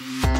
Thank you.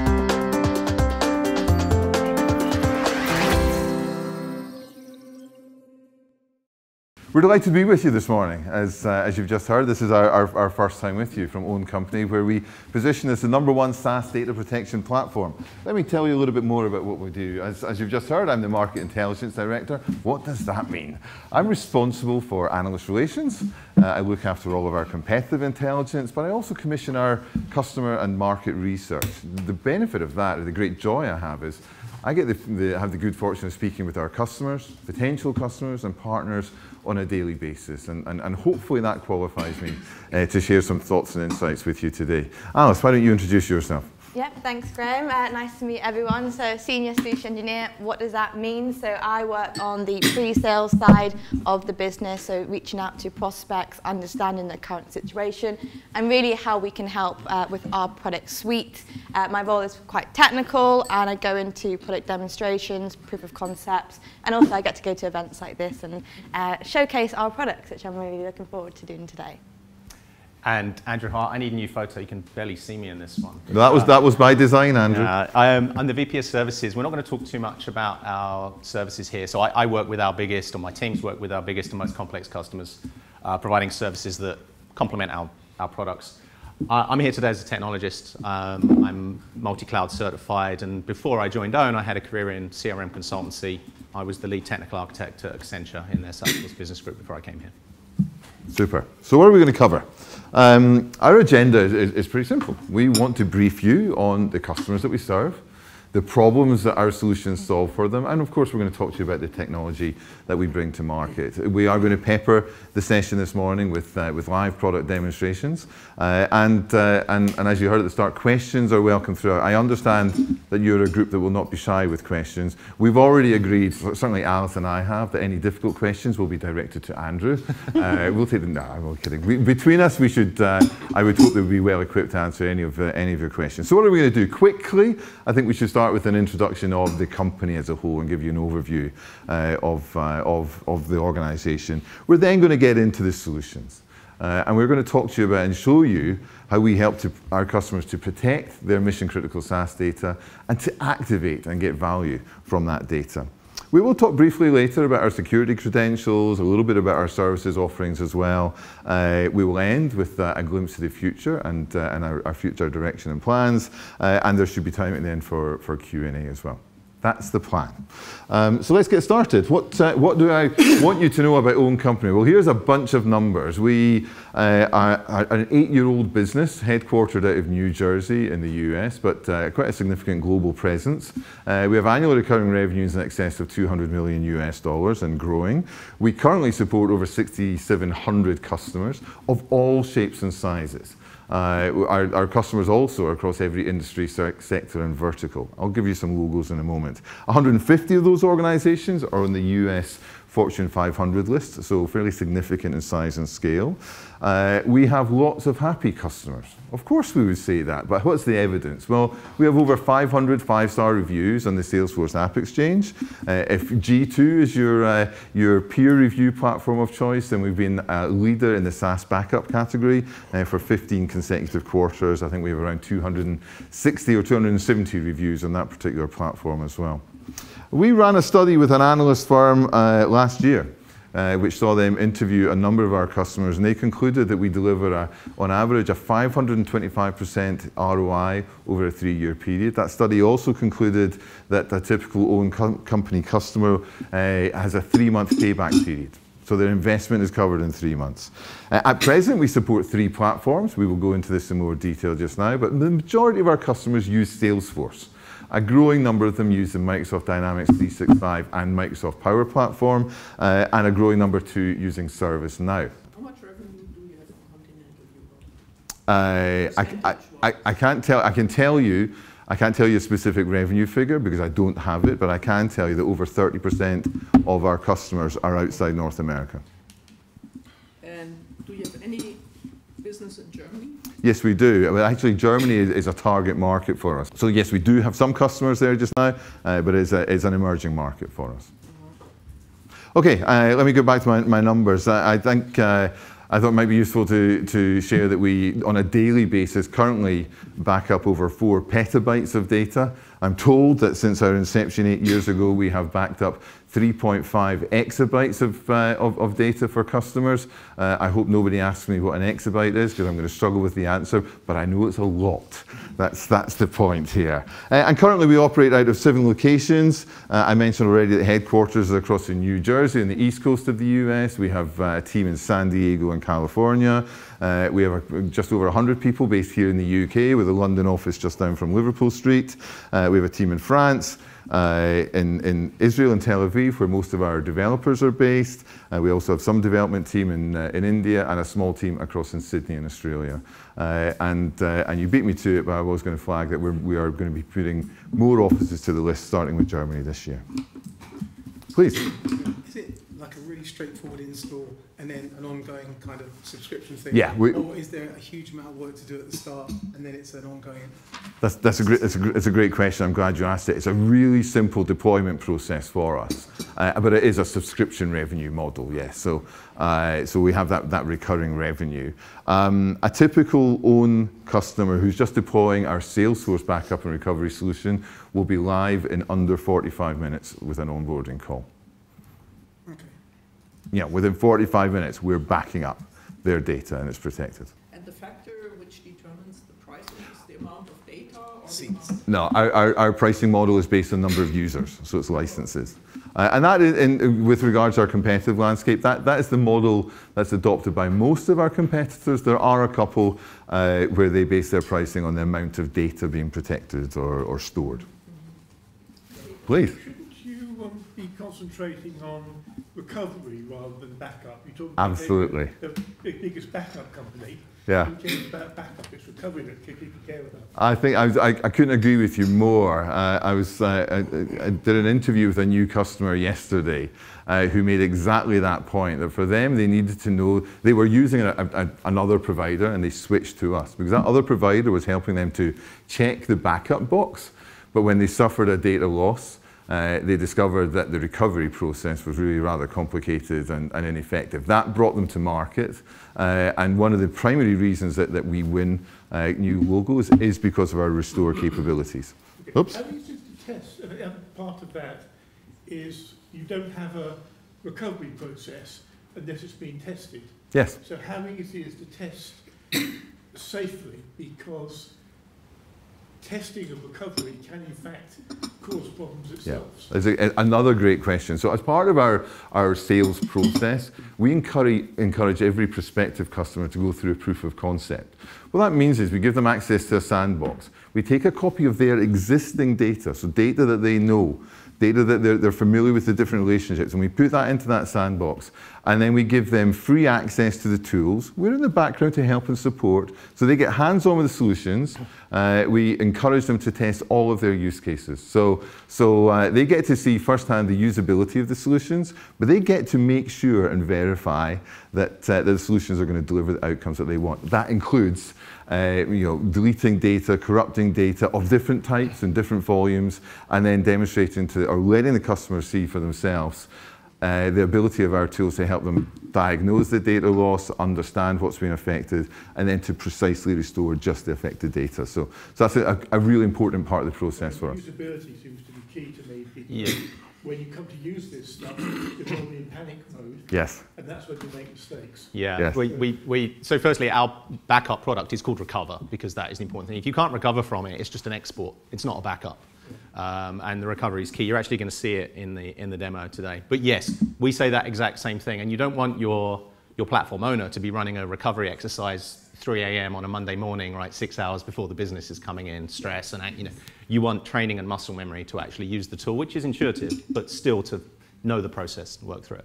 We're delighted to be with you this morning. As, uh, as you've just heard, this is our, our, our, first time with you from Own Company, where we position as the number one SaaS data protection platform. Let me tell you a little bit more about what we do. As, as you've just heard, I'm the Market Intelligence Director. What does that mean? I'm responsible for analyst relations. Uh, I look after all of our competitive intelligence, but I also commission our customer and market research. The benefit of that, or the great joy I have, is I get the, the, have the good fortune of speaking with our customers, potential customers, and partners on a daily basis. And, and, and hopefully that qualifies me uh, to share some thoughts and insights with you today. Alice, why don't you introduce yourself? Yep, thanks Graham. Uh, nice to meet everyone. So Senior Solution Engineer, what does that mean? So I work on the pre-sales side of the business, so reaching out to prospects, understanding the current situation, and really how we can help uh, with our product suite. Uh, my role is quite technical, and I go into product demonstrations, proof of concepts, and also I get to go to events like this and uh, showcase our products, which I'm really looking forward to doing today. And Andrew Hart, I need a new photo. You can barely see me in this one. That was, that was by design, Andrew. Uh, I am, I'm the VP of Services. We're not going to talk too much about our services here. So I, I work with our biggest, or my teams work with our biggest and most complex customers, uh, providing services that complement our, our products. I'm here today as a technologist. Um, I'm multi-cloud certified, and before I joined OWN, I had a career in CRM consultancy. I was the lead technical architect at Accenture in their Salesforce business group before I came here. Super. So what are we going to cover? Um, our agenda is, is, pretty simple. We want to brief you on the customers that we serve, the problems that our solutions solve for them, and of course we're going to talk to you about the technology that we bring to market. We are going to pepper the session this morning with, uh, with live product demonstrations, uh, and, uh, and, and as you heard at the start, questions are welcome throughout. I understand that you're a group that will not be shy with questions. We've already agreed, certainly Alice and I have, that any difficult questions will be directed to Andrew. Uh, we'll take them, no, I'm kidding. We, between us, we should, uh, I would hope that we'll be well equipped to answer any of, uh, any of your questions. So what are we going to do? Quickly, I think we should start with an introduction of the company as a whole and give you an overview of, of, of the organization. We're then going to get into the solutions. Uh, and we're going to talk to you about and show you how we help to, our customers to protect their mission critical SaaS data and to activate and get value from that data. We will talk briefly later about our security credentials, a little bit about our services offerings as well. Uh, we will end with uh, a glimpse of the future and, uh, and our, our, future direction and plans. Uh, and there should be time at the end for, for Q&A as well. That's the plan. Um, so let's get started. What, uh, what do I want you to know about Own Company? Well, here's a bunch of numbers. We uh, are, are, an eight-year-old business headquartered out of New Jersey in the US, but uh, quite a significant global presence. Uh, we have annual recurring revenues in excess of 200 million US dollars and growing. We currently support over 6,700 customers of all shapes and sizes. Uh, our, our, customers also are across every industry sector and vertical. I'll give you some logos in a moment. 150 of those organizations are on the US Fortune 500 list, so fairly significant in size and scale. Uh, we have lots of happy customers. Of course we would say that, but what's the evidence? Well, we have over 500 five-star reviews on the Salesforce App Exchange. Uh, if G2 is your, uh, your peer review platform of choice, then we've been a leader in the SaaS backup category uh, for 15 consecutive quarters. I think we have around 260 or 270 reviews on that particular platform as well. We ran a study with an analyst firm uh, last year. Uh, which saw them interview a number of our customers, and they concluded that we deliver, a, on average, a 525% ROI over a three-year period. That study also concluded that a typical own co company customer uh, has a three-month payback period. So their investment is covered in three months. Uh, at present, we support three platforms. We will go into this in more detail just now, but the majority of our customers use Salesforce. A growing number of them use the Microsoft Dynamics 365 and Microsoft Power Platform, uh, and a growing number too using ServiceNow. How much revenue do you have from Continental uh, I, I, I, can't tell, I can tell you, I can't tell you a specific revenue figure because I don't have it, but I can tell you that over 30% of our customers are outside North America. And do you have any business in Germany? Yes, we do. Actually, Germany is, is, a target market for us. So yes, we do have some customers there just now, uh, but it's, a, it's, an emerging market for us. Okay, uh, let me go back to my, my numbers. I, I think uh, I thought it might be useful to, to share that we, on a daily basis, currently back up over four petabytes of data. I'm told that since our inception eight years ago, we have backed up 3.5 exabytes of, uh, of, of, data for customers. Uh, I hope nobody asks me what an exabyte is because I'm going to struggle with the answer, but I know it's a lot. That's, that's the point here. Uh, and currently we operate out of seven locations. Uh, I mentioned already that headquarters are across in New Jersey and the east coast of the US. We have uh, a team in San Diego and California. Uh, we have just over 100 people based here in the UK with a London office just down from Liverpool Street. we have a team in France uh, in, in Israel and Tel Aviv, where most of our developers are based. Uh, we also have some development team in, uh, in India and a small team across in Sydney in Australia. Uh, and, uh, and you beat me to it, but I was going to flag that we're, we are going to be putting more offices to the list, starting with Germany this year. Please. Is it like a really straightforward install and then an ongoing kind of subscription thing? Yeah. We, or is there a huge amount of work to do at the start and then it's an ongoing? That's, that's a great, it's, a, it's a great question. I'm glad you asked it. It's a really simple deployment process for us, uh, but it is a subscription revenue model, yes. So, uh, so we have that, that recurring revenue. Um, a typical own customer who's just deploying our Salesforce backup and recovery solution will be live in under 45 minutes with an onboarding call you know, within 45 minutes, we're backing up their data and it's protected. And the factor which determines the pricing is the amount of data? Or Seats. No, our, our, our, pricing model is based on number of users, so it's licenses. Uh, and that, is, in, with regards to our competitive landscape, that, that is the model that's adopted by most of our competitors. There are a couple uh, where they base their pricing on the amount of data being protected or, or stored. Please. Be concentrating on recovery rather than backup. You talk about Absolutely. the, the biggest backup company. Yeah. backup, it's recovery that people care about. I think I, I, I couldn't agree with you more. Uh, I was uh, I, I, did an interview with a new customer yesterday uh, who made exactly that point. That for them, they needed to know they were using a, a, another provider and they switched to us because that other provider was helping them to check the backup box. But when they suffered a data loss, uh, they discovered that the recovery process was really rather complicated and, and ineffective. That brought them to market, uh, and one of the primary reasons that, that we win uh, new logos is because of our restore capabilities. Okay. Oops. How easy to test? And part of that is you don't have a recovery process unless it's been tested. Yes. So how easy is to test safely because testing and recovery can in fact cause problems itself. Yeah. It's a, another great question. So as part of our, our sales process, we encourage, encourage every prospective customer to go through a proof of concept. What that means is we give them access to a sandbox. We take a copy of their existing data, so data that they know, data that they're, they're familiar with the different relationships, and we put that into that sandbox. And then we give them free access to the tools. We're in the background to help and support. So they get hands on with the solutions. Uh, we encourage them to test all of their use cases. So, so uh, they get to see firsthand the usability of the solutions, but they get to make sure and verify that, uh, the solutions are going to deliver the outcomes that they want. That includes uh, you know, deleting data, corrupting data of different types and different volumes, and then demonstrating to, or letting the customer see for themselves uh, the ability of our tools to help them diagnose the data loss, understand what's been affected, and then to precisely restore just the affected data. So, so that's a, a really important part of the process for us. Usability seems to be key to me. Yeah. When you come to use this stuff, you're probably in panic mode. Yes. And that's when you make mistakes. Yeah. Yes. We, we, we, so firstly, our backup product is called Recover because that is the important thing. If you can't recover from it, it's just an export. It's not a backup. Um, and the recovery is key. You're actually going to see it in the, in the demo today. But yes, we say that exact same thing. And you don't want your, your platform owner to be running a recovery exercise 3 a.m. on a Monday morning, right, six hours before the business is coming in, stress, and you know, you want training and muscle memory to actually use the tool, which is intuitive, but still to know the process and work through it.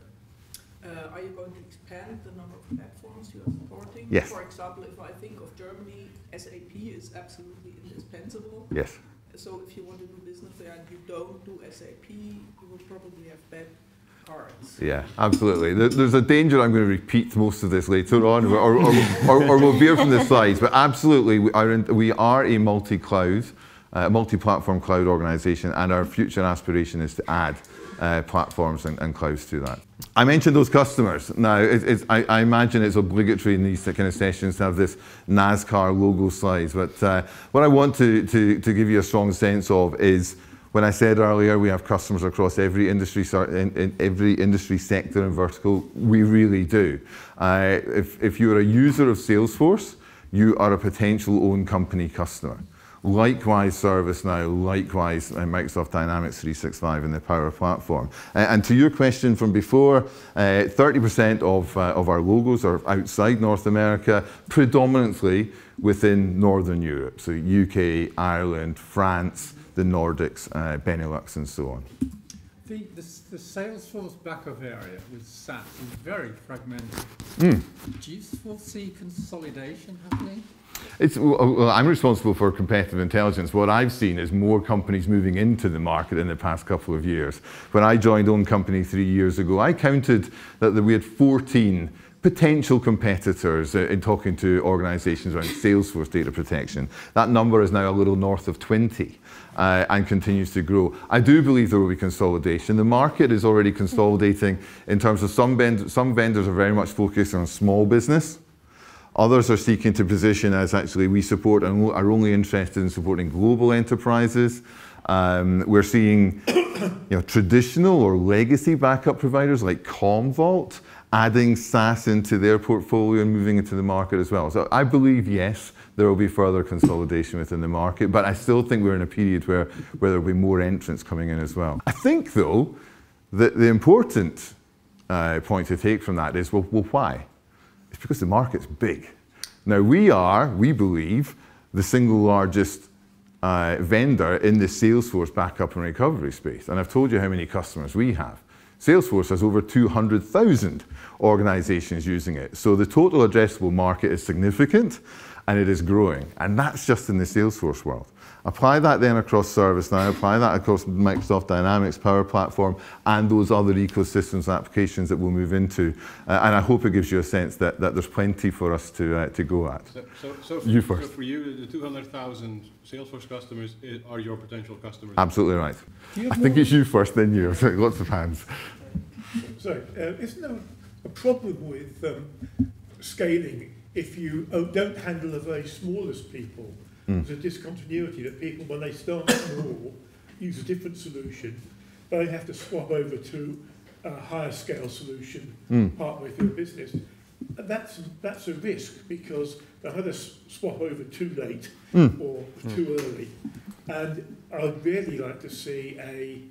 Uh, are you going to expand the number of platforms you are supporting? Yes. For example, if I think of Germany, SAP is absolutely indispensable. Yes. So if you want to do business there and you don't do SAP, you will probably have bad cards. Yeah, absolutely. There's a danger I'm going to repeat most of this later on, or, or, or, or we'll veer from the slides. But absolutely, we are, in, we are a multi-cloud, uh, multi-platform cloud organization, and our future aspiration is to add uh, platforms and, and, clouds to that. I mentioned those customers. Now, I, I, imagine it's obligatory in these kind of sessions to have this NASCAR logo slide, but uh, what I want to, to, to give you a strong sense of is when I said earlier we have customers across every industry, in, every industry sector and vertical, we really do. Uh, if, if you're a user of Salesforce, you are a potential own company customer. Likewise, ServiceNow, likewise, uh, Microsoft Dynamics 365 and the Power Platform. And to your question from before, 30% uh, of, uh, of our logos are outside North America, predominantly within Northern Europe, so UK, Ireland, France, the Nordics, uh, Benelux, and so on. The, the, the, Salesforce backup area with SaaS is very fragmented. Mm. Do you foresee consolidation happening? It's, well, I'm responsible for competitive intelligence. What I've seen is more companies moving into the market in the past couple of years. When I joined Own Company three years ago, I counted that we had 14 potential competitors uh, in talking to organizations around Salesforce data protection. That number is now a little north of 20 uh, and continues to grow. I do believe there will be consolidation. The market is already consolidating in terms of some, vend some vendors are very much focused on small business. Others are seeking to position as actually we support and are only interested in supporting global enterprises. Um, we're seeing you know, traditional or legacy backup providers like Commvault adding SaaS into their portfolio and moving into the market as well. So I believe, yes, there will be further consolidation within the market, but I still think we're in a period where, where there will be more entrants coming in as well. I think, though, that the important uh, point to take from that is, well, well, why? It's because the market's big. Now, we are, we believe, the single largest uh, vendor in the Salesforce backup and recovery space. And I've told you how many customers we have. Salesforce has over 200,000 organizations using it. So the total addressable market is significant and it is growing. And that's just in the Salesforce world. Apply that then across ServiceNow, apply that across Microsoft Dynamics, Power Platform, and those other ecosystems and applications that we'll move into. Uh, and I hope it gives you a sense that, that there's plenty for us to, uh, to go at. So, so, so, for, you first. so for you, the 200,000 Salesforce customers are your potential customers? Absolutely right. I think it's you first, then you. Lots of hands. Sorry, uh, isn't there a problem with um, scaling if you oh, don't handle the very smallest people? Mm. There's a discontinuity that people, when they start small, use a different solution, they have to swap over to a higher scale solution mm. partway through the business. And that's, that's a risk because they either swap over too late mm. or too early. And I'd really like to see a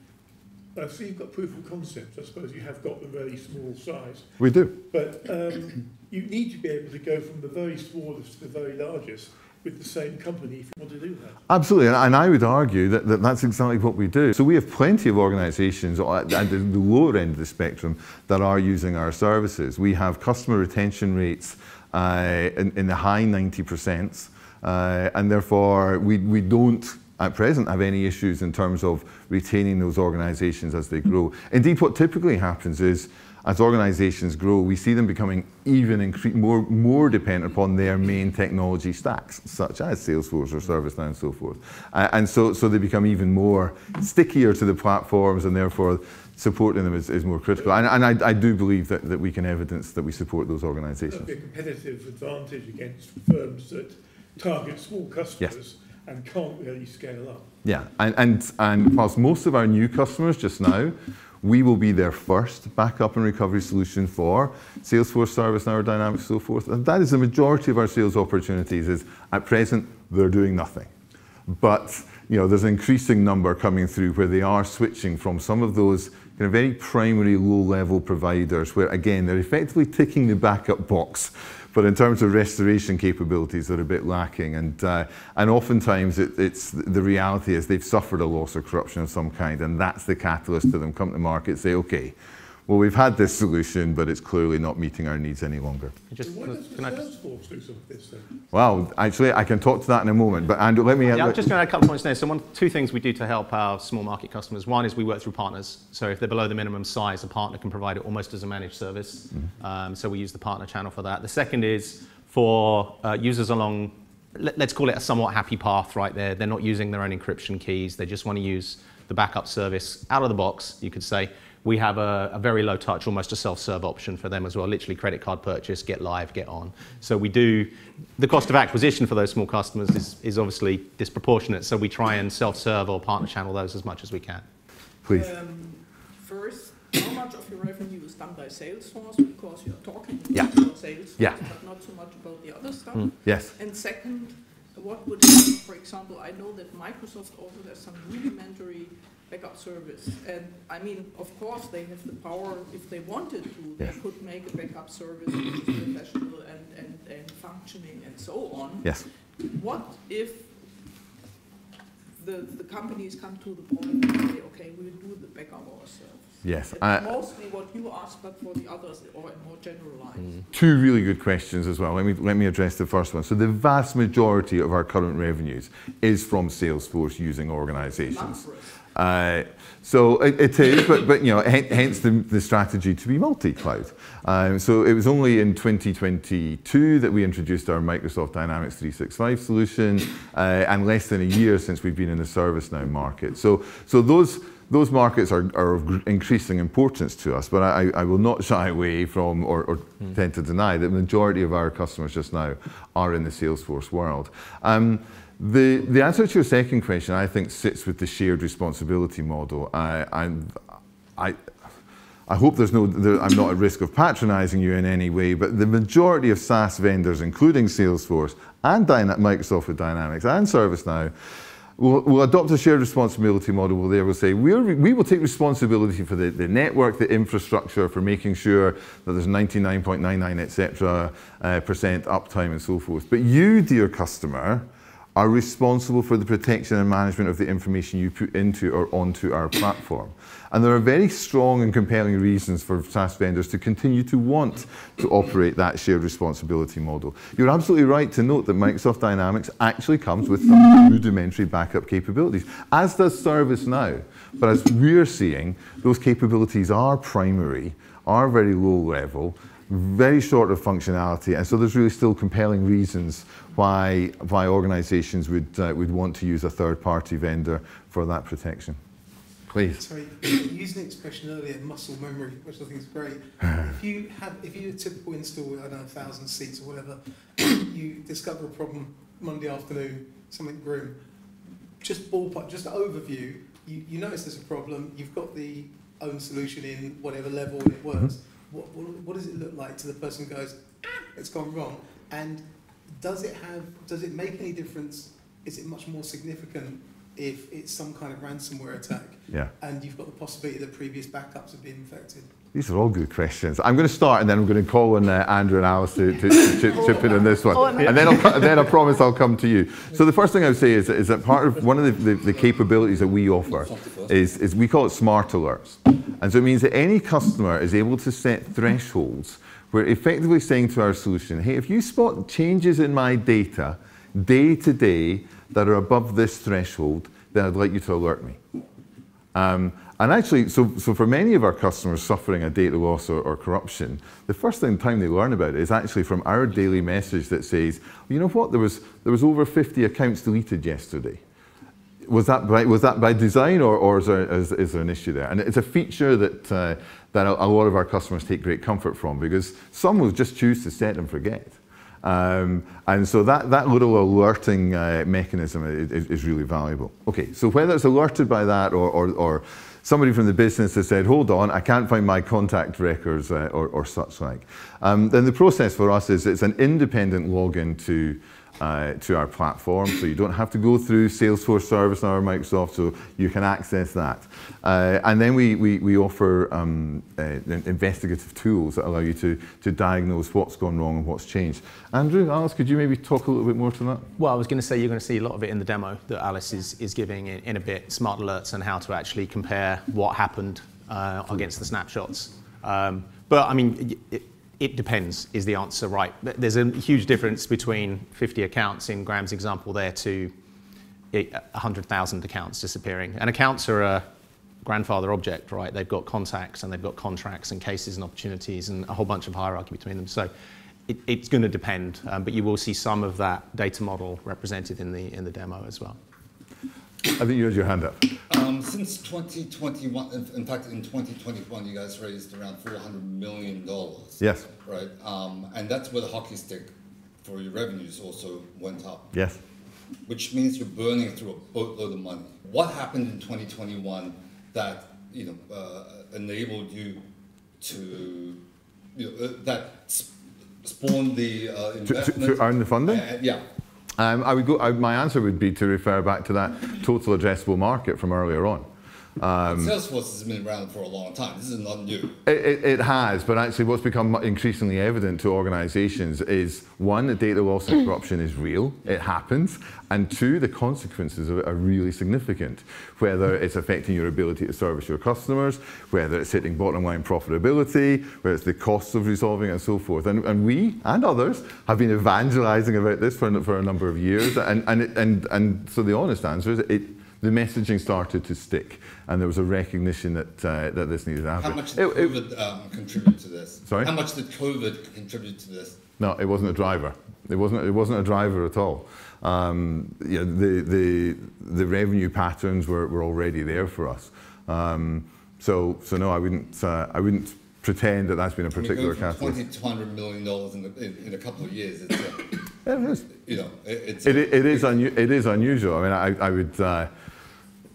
I see you've got proof of concept. I suppose you have got the very small size. We do. But um, you need to be able to go from the very smallest to the very largest with the same company if you want to do that. Absolutely, and I would argue that, that that's exactly what we do. So we have plenty of organisations at the lower end of the spectrum that are using our services. We have customer retention rates uh, in, in, the high 90%, uh, and therefore we, we don't at present have any issues in terms of retaining those organisations as they grow. Indeed, what typically happens is as organizations grow, we see them becoming even more, more dependent upon their main technology stacks, such as Salesforce or ServiceNow and so forth. Uh, and so, so they become even more stickier to the platforms and therefore supporting them is, is more critical. And, and I, I, do believe that, that we can evidence that we support those organizations. That'd be a competitive advantage against firms that target small customers yes. and can't really scale up. Yeah, and, and, and whilst most of our new customers just now we will be their first backup and recovery solution for Salesforce, ServiceNow, Dynamics, so forth. And that is the majority of our sales opportunities is at present, they're doing nothing. But you know, there's an increasing number coming through where they are switching from some of those kind of very primary low-level providers where, again, they're effectively ticking the backup box but in terms of restoration capabilities, they're a bit lacking. And, uh, and oftentimes it, it's the reality is they've suffered a loss or corruption of some kind, and that's the catalyst to them come to market say, okay, well, we've had this solution, but it's clearly not meeting our needs any longer. Just, why does Salesforce do some of this then? Well, actually, I can talk to that in a moment. But Andrew, let me. Yeah, I'm just going to add a couple of points there. So, one, two things we do to help our small market customers. One is we work through partners. So, if they're below the minimum size, a partner can provide it almost as a managed service. Mm-hmm. Um, so, we use the partner channel for that. The second is for uh, users along let's call it a somewhat happy path right there. They're not using their own encryption keys. They just want to use the backup service out of the box, you could say. We have a, a very low touch, almost a self-serve option for them as well. Literally credit card purchase, get live, get on. So we do, the cost of acquisition for those small customers is, is obviously disproportionate. So we try and self-serve or partner channel those as much as we can. Please. Um, first, how much of your revenue is done by Salesforce? Because you're talking Yeah. about Salesforce, Yeah. but not so much about the other stuff. Mm. Yes. And second, what would happen, for example, I know that Microsoft also has some rudimentary backup service. And I mean, of course, they have the power, if they wanted to, they could make a backup service which is professional and, and, and functioning and so on. Yes. What if the, the companies come to the point and say, okay, we'll do the backup ourselves? Yes. I- mostly what you ask, but for the others, or more generalized. Mm-hmm. Two really good questions as well. Let me, let me address the first one. So the vast majority of our current revenues is from Salesforce using organizations. Numbers. Uh, so it, it is, but, but you know, hence the, the strategy to be multi-cloud. Um, so it was only in 2022 that we introduced our Microsoft Dynamics 365 solution, uh, and less than a year since we've been in the ServiceNow market. So, so those those markets are, are of increasing importance to us, but I, I will not shy away from or, or tend to deny that the majority of our customers just now are in the Salesforce world. Um, the, the answer to your second question, I think, sits with the shared responsibility model. I, I'm- I, I hope there's no, there, I'm not at risk of patronizing you in any way, but the majority of SaaS vendors, including Salesforce and Dyna- Microsoft with Dynamics and ServiceNow, will, will adopt a shared responsibility model where they will say, we're, we will take responsibility for the, the network, the infrastructure, for making sure that there's 99.99, et cetera, uh, percent uptime and so forth. But you, dear customer, are responsible for the protection and management of the information you put into or onto our platform. And there are very strong and compelling reasons for SaaS vendors to continue to want to operate that shared responsibility model. You're absolutely right to note that Microsoft Dynamics actually comes with some rudimentary backup capabilities, as does ServiceNow. But as we're seeing, those capabilities are primary, are very low level, very short of functionality, and so there's really still compelling reasons why, why organizations would, uh, would want to use a third-party vendor for that protection. Please. Sorry, you used an expression earlier, muscle memory, which I think is great. if you have, if you a typical install with, I don't know, a thousand seats or whatever, you discover a problem Monday afternoon, something grim, just ballpark, just an overview, you, you notice there's a problem, you've got the own solution in whatever level it works. What, what, what does it look like to the person who goes, ah, it's gone wrong? And does it have, does it make any difference? Is it much more significant if it's some kind of ransomware attack Yeah. and you've got the possibility that previous backups have been infected? These are all good questions. I'm going to start and then I'm going to call on uh, Andrew and Alice to, to, to chip, chip in on this one. Oh, And then, I'll, then I promise I'll come to you. So the first thing I would say is, is that part of one of the, the, the capabilities that we offer is, is we call it smart alerts. And so it means that any customer is able to set thresholds we're effectively saying to our solution, hey, if you spot changes in my data day to day that are above this threshold, then I'd like you to alert me. Um, and actually, so, so for many of our customers suffering a data loss or, or corruption, the first thing, time they learn about it is actually from our daily message that says, you know what, there was, there was over 50 accounts deleted yesterday. Was that by, was that by design or, or is, there, is, is there an issue there? And it's a feature that, uh, that a, a lot of our customers take great comfort from because some will just choose to set and forget. Um, and so that, that little alerting uh, mechanism is, is really valuable. Okay, so whether it's alerted by that or, or, or somebody from the business has said, hold on, I can't find my contact records uh, or, or such like, um, then the process for us is it's an independent login to uh, to our platform. So you don't have to go through Salesforce ServiceNow or Microsoft, so you can access that. Uh, and then we, we, we offer um, uh, investigative tools that allow you to, to diagnose what's gone wrong and what's changed. Andrew, Alice, could you maybe talk a little bit more to that? Well, I was going to say you're going to see a lot of it in the demo that Alice is, is giving in, in a bit, smart alerts and how to actually compare what happened uh, against the snapshots. Um, but I mean, it, it depends, is the answer, right? There's a huge difference between 50 accounts in Graham's example there to 100,000 accounts disappearing. And accounts are a grandfather object, right? They've got contacts and they've got contracts and cases and opportunities and a whole bunch of hierarchy between them. So it, it's going to depend, um, but you will see some of that data model represented in the, in the demo as well. I think you had your hand up. Since 2021, in, in fact, in 2021, you guys raised around 400 million dollars. Yes. Right, um, and that's where the hockey stick for your revenues also went up. Yes. Which means you're burning through a boatload of money. What happened in 2021 that you know uh, enabled you to, you know, uh, that sp- spawned the uh, To, investment? to, to earn the funding? Uh, yeah. Um, I would go, I, my answer would be to refer back to that total addressable market from earlier on. Um, Salesforce has been around for a long time. This is not new. It, it, it has, but actually, what's become increasingly evident to organisations is one, the data loss and corruption is real, it happens, and two, the consequences of it are really significant. Whether it's affecting your ability to service your customers, whether it's hitting bottom line profitability, whether it's the costs of resolving it, and so forth. And, and we and others have been evangelising about this for, a- for a number of years, and, and, it, and, and so the honest answer is it. The messaging started to stick, and there was a recognition that uh, that this needed to happen. How much did It- it- COVID um, contribute to this? Sorry? How much did COVID contribute to this? No, it wasn't a driver. It wasn't. It wasn't a driver at all. Um, you know, the the the revenue patterns were, were already there for us. Um, so so no, I wouldn't. Uh, I wouldn't pretend that that's been a particular going from catalyst. 20 to 100 million dollars in, in, in a couple of years, it's, uh, it is. you know, it, it's. It, i- it is unu- it is unusual. I mean, I, I would. Uh,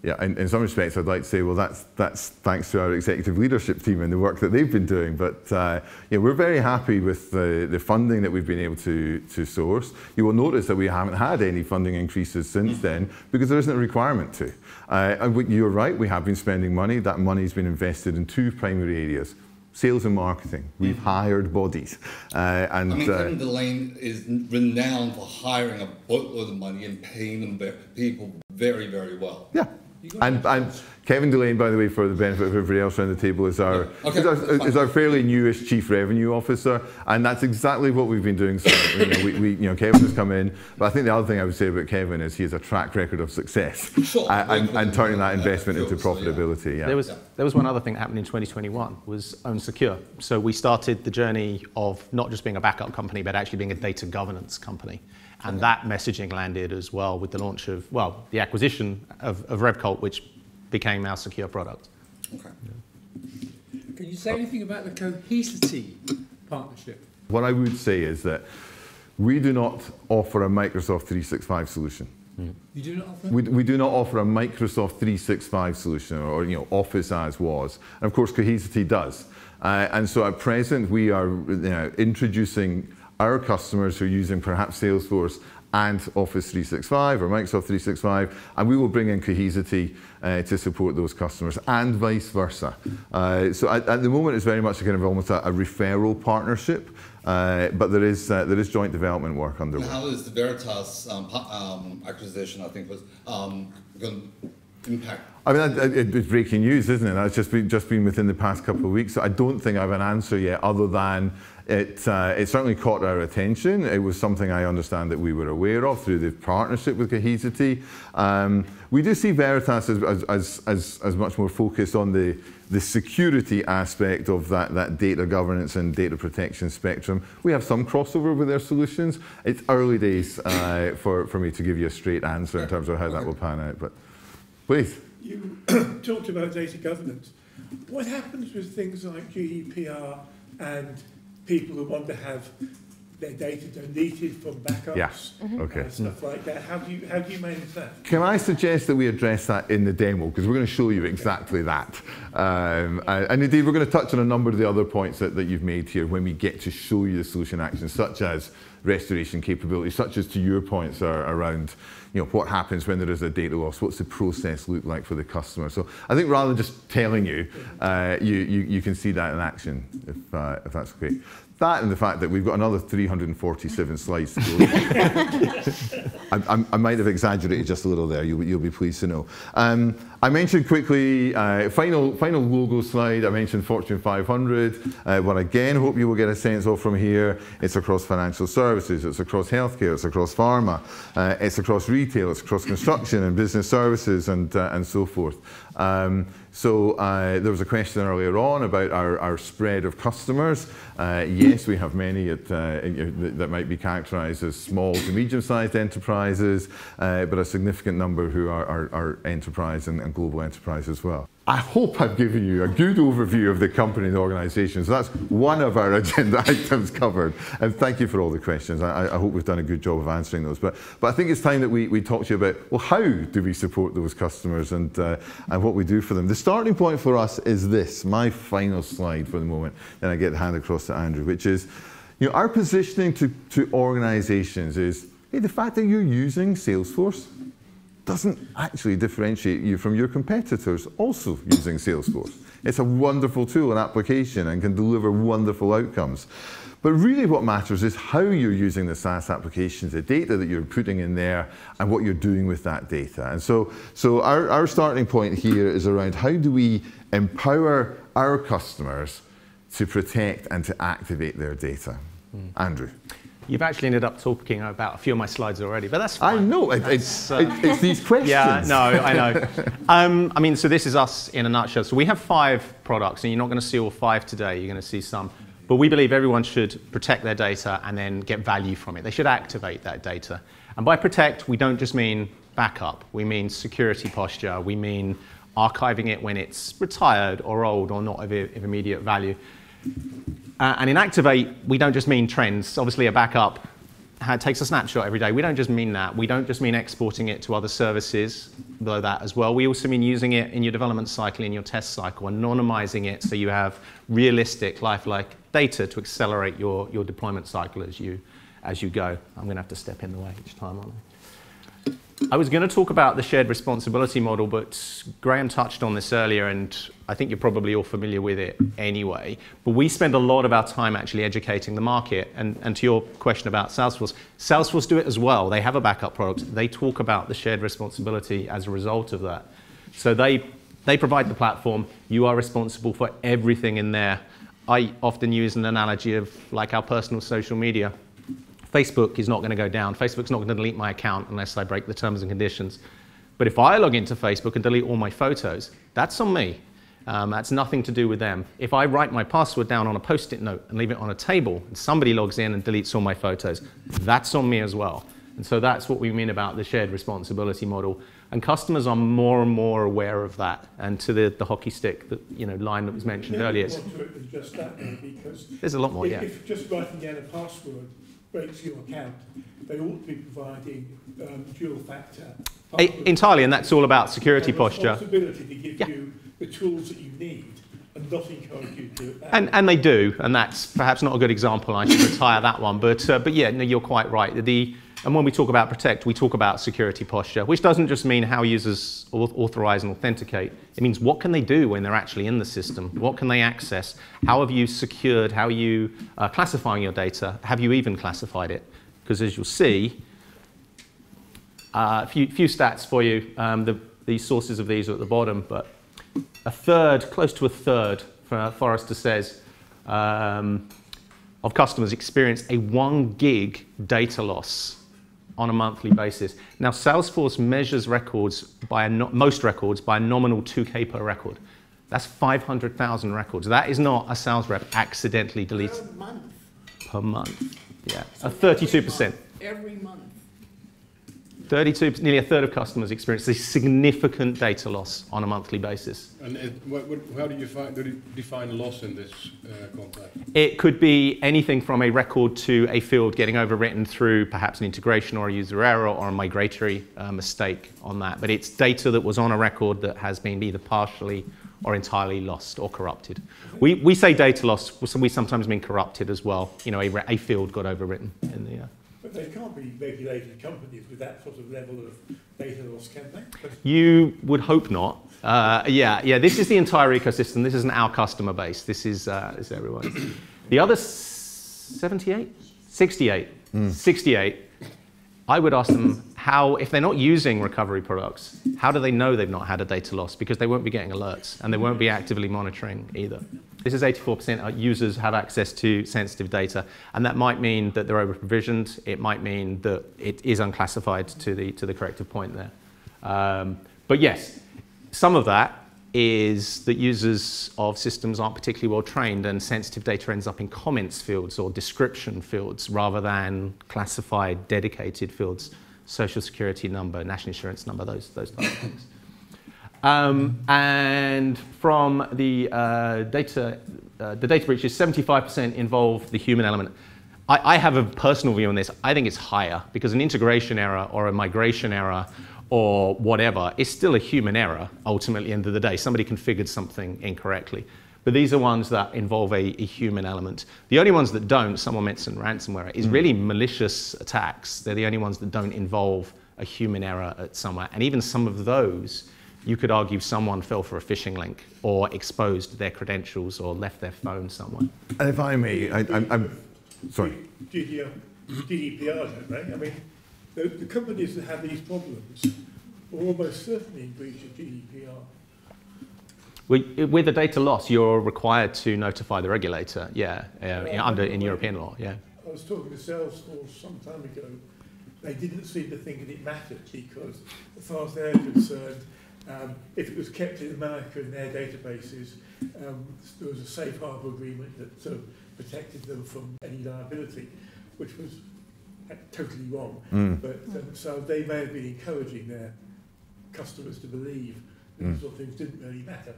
yeah, in, in some respects, I'd like to say, well, that's, that's thanks to our executive leadership team and the work that they've been doing. But uh, yeah, we're very happy with the, the funding that we've been able to, to source. You will notice that we haven't had any funding increases since then because there isn't a requirement to. Uh, and you're right, we have been spending money. That money's been invested in two primary areas. Sales and marketing. We've hired bodies. Uh, and I mean, uh, Kevin Delane is renowned for hiring a boatload of money and paying them people very, very well. Yeah. And, and Kevin Delane, by the way, for the benefit of everybody else around the table, is our, Okay, is our, is our fairly newest chief revenue officer, and that's exactly what we've been doing. So, you know, we, we, you know, Kevin has come in, but I think the other thing I would say about Kevin is he has a track record of success Sure. uh, and, and turning that investment into sure, so, yeah. profitability. Yeah. There was, there was one other thing that happened in 2021 was Own Secure. So we started the journey of not just being a backup company, but actually being a data governance company. And that messaging landed as well with the launch of, well, the acquisition of, of RevCult, which became our secure product. Okay. Can you say anything about the Cohesity partnership? What I would say is that we do not offer a Microsoft 365 solution. You do not offer? We, we do not offer a Microsoft 365 solution or you know Office as was, and of course Cohesity does. Uh, and so at present we are you know, introducing our customers who are using perhaps Salesforce and Office 365 or Microsoft 365, and we will bring in Cohesity uh, to support those customers, and vice versa. Uh, so at, at the moment, it's very much a kind of almost a, a referral partnership, uh, but there is uh, there is joint development work underway. And how is the Veritas um, um, acquisition, I think, was um, going to impact? I mean, it's breaking news, isn't it? It's just been, just been within the past couple of weeks. So I don't think I have an answer yet, other than it, uh, it certainly caught our attention. It was something I understand that we were aware of through the partnership with Cohesity. Um, we do see Veritas as, as, as, as, much more focused on the, the security aspect of that, that data governance and data protection spectrum. We have some crossover with their solutions. It's early days uh, for, for me to give you a straight answer in terms of how that will pan out. But please. You talked about data governance. What happens with things like GDPR and people who want to have their data deleted from backups? Yeah, okay. And stuff like that. How do you how do you manage that? Can I suggest that we address that in the demo? Because we're going to show you exactly that. Um, and, indeed, we're going to touch on a number of the other points that, that you've made here when we get to show you the solution actions, such as restoration capabilities, such as to your points are around you know, what happens when there is a data loss, what's the process look like for the customer. So I think rather than just telling you, uh, you, you, you can see that in action, if, uh, if that's okay. That and the fact that we've got another 347 slides to go. I, I, I, might have exaggerated just a little there, you'll, you'll be pleased to know. Um, I mentioned quickly uh, final final logo slide. I mentioned Fortune 500. Uh, what again hope you will get a sense of from here. It's across financial services. It's across healthcare. It's across pharma. Uh, it's across retail. It's across construction and business services and uh, and so forth. Um, So uh, there was a question earlier on about our, our spread of customers. Uh, yes, we have many at, uh, that might be characterised as small to medium-sized enterprises, uh, but a significant number who are, are, are enterprise and, and global enterprise as well. I hope I've given you a good overview of the company and the organisation. So that's one of our agenda items covered. And thank you for all the questions. I, I, hope we've done a good job of answering those. But, but I think it's time that we, we talk to you about, well, how do we support those customers and, uh, and what we do for them. The starting point for us is this, my final slide for the moment. Then I get the hand across to Andrew, which is, you know, our positioning to, to organisations is, hey, the fact that you're using Salesforce doesn't actually differentiate you from your competitors also using Salesforce. It's a wonderful tool and application and can deliver wonderful outcomes. But really what matters is how you're using the SaaS applications, the data that you're putting in there, and what you're doing with that data. And so, so our, our starting point here is around how do we empower our customers to protect and to activate their data. Mm. Andrew. You've actually ended up talking about a few of my slides already, but that's fine. I know, it, it's, uh, it's these questions. Yeah, no, I know. um, I mean, so this is us in a nutshell. So we have five products, and you're not going to see all five today. You're going to see some. But we believe everyone should protect their data and then get value from it. They should activate that data. And by protect, we don't just mean backup. We mean security posture. We mean archiving it when it's retired or old or not of, of immediate value. Uh, and in Activate, we don't just mean trends. Obviously, a backup takes a snapshot every day. We don't just mean that. We don't just mean exporting it to other services, though that as well. We also mean using it in your development cycle, in your test cycle, anonymizing it so you have realistic, lifelike data to accelerate your, your deployment cycle as you, as you go. I'm going to have to step in the way each time, aren't I? I was going to talk about the shared responsibility model, but Graham touched on this earlier, and I think you're probably all familiar with it anyway. But we spend a lot of our time actually educating the market. And, and to your question about Salesforce, Salesforce do it as well. They have a backup product. They talk about the shared responsibility as a result of that. So they, they provide the platform. You are responsible for everything in there. I often use an analogy of like our personal social media. Facebook is not going to go down. Facebook's not going to delete my account unless I break the terms and conditions. But if I log into Facebook and delete all my photos, that's on me. Um, that's nothing to do with them. If I write my password down on a post-it note and leave it on a table, and somebody logs in and deletes all my photos, that's on me as well. And so that's what we mean about the shared responsibility model. And customers are more and more aware of that. And to the, the hockey stick that, you know, line that was mentioned earlier. Just that, because there's a lot more, if, yeah. If just writing down a password breaks your account, they ought to be providing um, dual factor. Entirely, and that's all about security posture. To give yeah. The tools that you need and not encourage you to do. And, and they do, and that's perhaps not a good example. I should retire that one, but uh, but yeah, no, you're quite right. The and when we talk about protect, we talk about security posture, which doesn't just mean how users authorize and authenticate. It means what can they do when they're actually in the system? What can they access? How have you secured? How are you uh, classifying your data? Have you even classified it? Because as you'll see, uh, a few, few stats for you. Um, the, the sources of these are at the bottom, but a third, close to a third, Forrester says, um, of customers experience a one gig data loss on a monthly basis. Now, Salesforce measures records by no, most records by a nominal 2K per record. That's 500,000 records. That is not a sales rep accidentally deletes. Per month. Per month. Yeah, so a 32%. Every month. 32, nearly a third of customers experience a significant data loss on a monthly basis. And it, what, what, how do you, find, do you define loss in this uh, context? It could be anything from a record to a field getting overwritten through perhaps an integration or a user error or a migratory uh, mistake on that. But it's data that was on a record that has been either partially or entirely lost or corrupted. We, we say data loss, we sometimes mean corrupted as well. You know, a, a field got overwritten in the. Uh, but they can't be regulated companies with that sort of level of data loss, can they? You would hope not. Uh, yeah, yeah. This is the entire ecosystem. This isn't our customer base. This is, uh, this is everyone. the other 78, 68, mm. 68 I would ask them how, if they're not using recovery products, how do they know they've not had a data loss? Because they won't be getting alerts and they won't be actively monitoring either. This is 84% users have access to sensitive data, and that might mean that they're over provisioned. It might mean that it is unclassified to the, to the corrective point there. Um, but yes, some of that is that users of systems aren't particularly well trained and sensitive data ends up in comments fields or description fields rather than classified dedicated fields, social security number, national insurance number, those, those types of things. Um, and from the uh, data, uh, the data breaches, 75% involve the human element. I, I have a personal view on this. I think it's higher because an integration error or a migration error or whatever, it's still a human error ultimately at the end of the day. Somebody configured something incorrectly. But these are ones that involve a, a human element. The only ones that don't, someone mentioned ransomware, is hmm. really malicious attacks. They're the only ones that don't involve a human error at somewhere. And even some of those, you could argue someone fell for a phishing link or exposed their credentials or left their phone somewhere. And if I may, I, I'm, I'm sorry. GDPR, GDPR, don't they? I mean, the, the companies that have these problems are almost certainly in breach of GDPR. With the data loss, you're required to notify the regulator, yeah, uh, under in European law, yeah. I was talking to Salesforce some time ago. They didn't seem to think that it mattered because, as far as they're concerned, um, if it was kept in America in their databases, um, there was a safe harbour agreement that sort of protected them from any liability, which was uh, totally wrong. Mm. But um, so they may have been encouraging their customers to believe that Mm. these sort of things didn't really matter.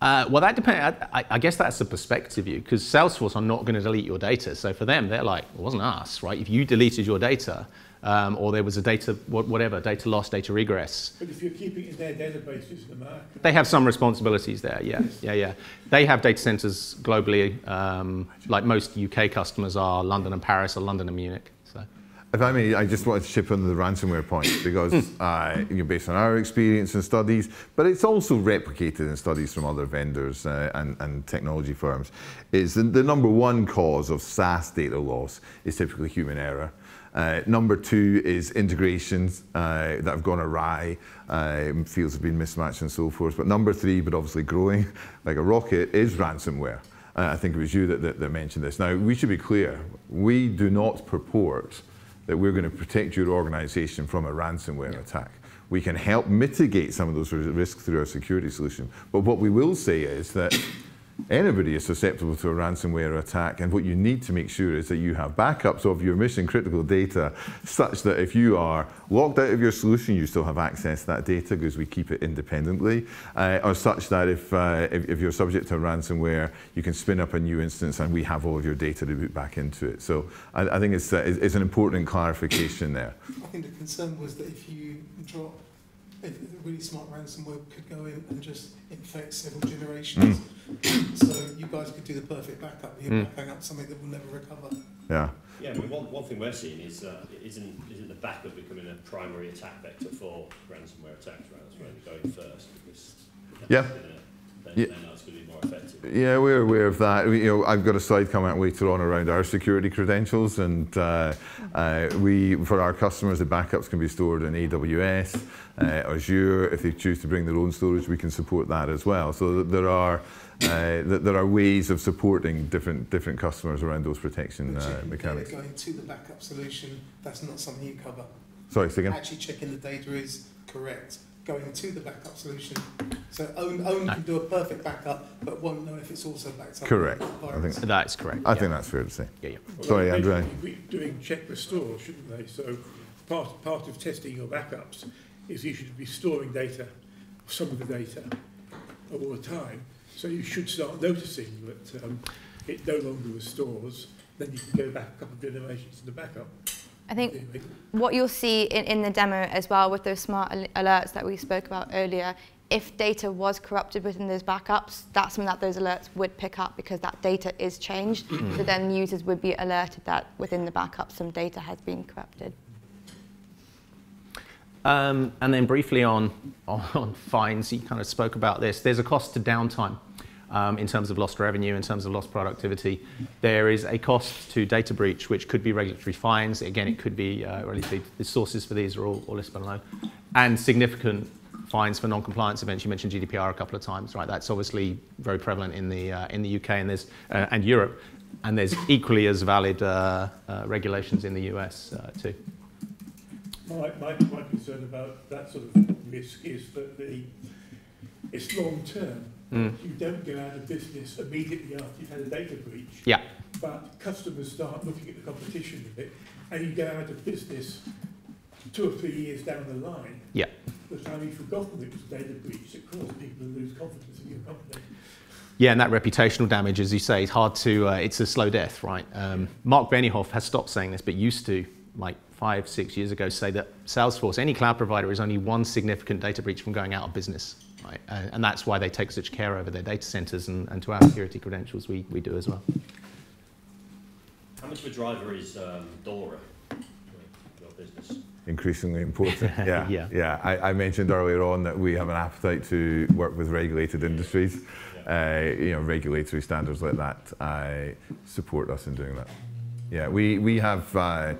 Uh, well, that depends. I, I- I guess that's a perspective view because Salesforce are not going to delete your data. So for them, they're like, it wasn't us, right? If you deleted your data, um, or there was a data, whatever, data loss, data regress, But if you're keeping it in their databases in America, they have some responsibilities there. Yeah, yeah, yeah. They have data centers globally, um, like most UK customers are London and Paris or London and Munich. If I may, I just wanted to chip on the ransomware point because uh, you know, based on our experience and studies, but it's also replicated in studies from other vendors uh, and, and technology firms, is the, the number one cause of SaaS data loss is typically human error. Uh, number two is integrations uh, that have gone awry, uh, fields have been mismatched and so forth. But number three, but obviously growing like a rocket, is ransomware. Uh, I think it was you that, that, that mentioned this. Now, we should be clear. We do not purport that we're going to protect your organization from a ransomware attack. We can help mitigate some of those risks through our security solution. But what we will say is that anybody is susceptible to a ransomware attack, and what you need to make sure is that you have backups of your mission critical data such that if you are locked out of your solution, you still have access to that data because we keep it independently, uh, or such that if, uh, if, if you're subject to ransomware, you can spin up a new instance and we have all of your data to boot back into it. So I, I think it's, uh, it's an important clarification there. I think the concern was that if you drop, if a really smart ransomware could go in and just infect several generations. so you guys could do the perfect backup. You're Mm. backing up something that will never recover. Yeah. Yeah, I mean, one, one thing we're seeing is uh, isn't isn't the backup becoming a primary attack vector for ransomware attacks, ransomware going first because Yeah. That's gonna- then, Yeah. then that's going to be more effective. Yeah, we're aware of that. We, you know, I've got a slide coming out later on around our security credentials, and uh, uh, we, for our customers, the backups can be stored in AWS, uh, Azure. If they choose to bring their own storage, we can support that as well. So there are uh, th- there are ways of supporting different different customers around those protection But uh, mechanics. going to the backup solution, that's not something you cover. Sorry, say again. Actually checking the data is correct. Going to the backup solution. So own, own can do a perfect backup, but won't know if it's also backed up. Correct. I think That's correct. I yeah. think that's fair to say. Yeah, yeah. Well, Sorry, they Andrew. should be doing check restore, shouldn't they? So part, part of testing your backups is you should be storing data, some of the data, all the time. So you should start noticing that um, it no longer restores. Then you can go back a couple of generations to the backup. I think what you'll see in, in the demo as well with those smart al- alerts that we spoke about earlier, if data was corrupted within those backups, that's something that those alerts would pick up because that data is changed. so then users would be alerted that within the backup some data has been corrupted. Um, and then briefly on, on fines, you kind of spoke about this. There's a cost to downtime um, in terms of lost revenue, in terms of lost productivity. There is a cost to data breach, which could be regulatory fines. Again, it could be uh, related. The sources for these are all, all listed below. And significant fines for non-compliance events. You mentioned GDPR a couple of times, right? That's obviously very prevalent in the, uh, in the UK and, there's, uh, and Europe. And there's equally as valid uh, uh, regulations in the US uh, too. My, my, my concern about that sort of risk is that the it's long term. Mm. You don't go out of business immediately after you've had a data breach. Yeah. But customers start looking at the competition with it, and you go out of business two or three years down the line. Yeah. The time you've forgotten it was a data breach, it caused people to lose confidence in your company. Yeah, and that reputational damage, as you say, is hard to, uh, it's a slow death, right? Um, Marc Benioff has stopped saying this, but used to, like five, six years ago, say that Salesforce, any cloud provider, is only one significant data breach from going out of business, right? Uh, and that's why they take such care over their data centers and, and to our security credentials, we, we do as well. How much of a driver is um, DORA for your business? increasingly important. Yeah, Yeah. yeah. I, I mentioned earlier on that we have an appetite to work with regulated industries. Uh, you know, regulatory standards like that uh, support us in doing that. Yeah, we we have uh,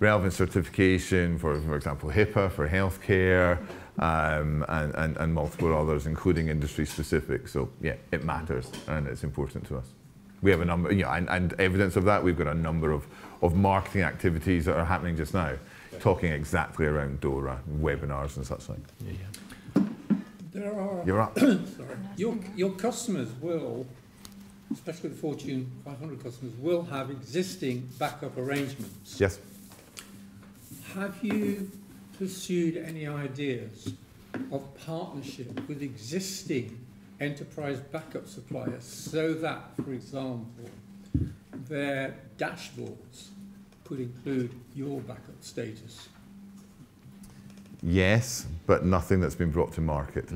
relevant certification for, for example, HIPAA for healthcare. Um, and, and, and multiple others, including industry specific. So, yeah, it matters and it's important to us. We have a number, you know, and, and evidence of that, we've got a number of, of marketing activities that are happening just now, talking exactly around DORA, webinars and such like. There are, You're up. sorry, your, your customers will, especially the Fortune 500 customers, will have existing backup arrangements. Yes. Have you pursued any ideas of partnership with existing enterprise backup suppliers so that, for example, their dashboards could include your backup status? Yes, but nothing that's been brought to market.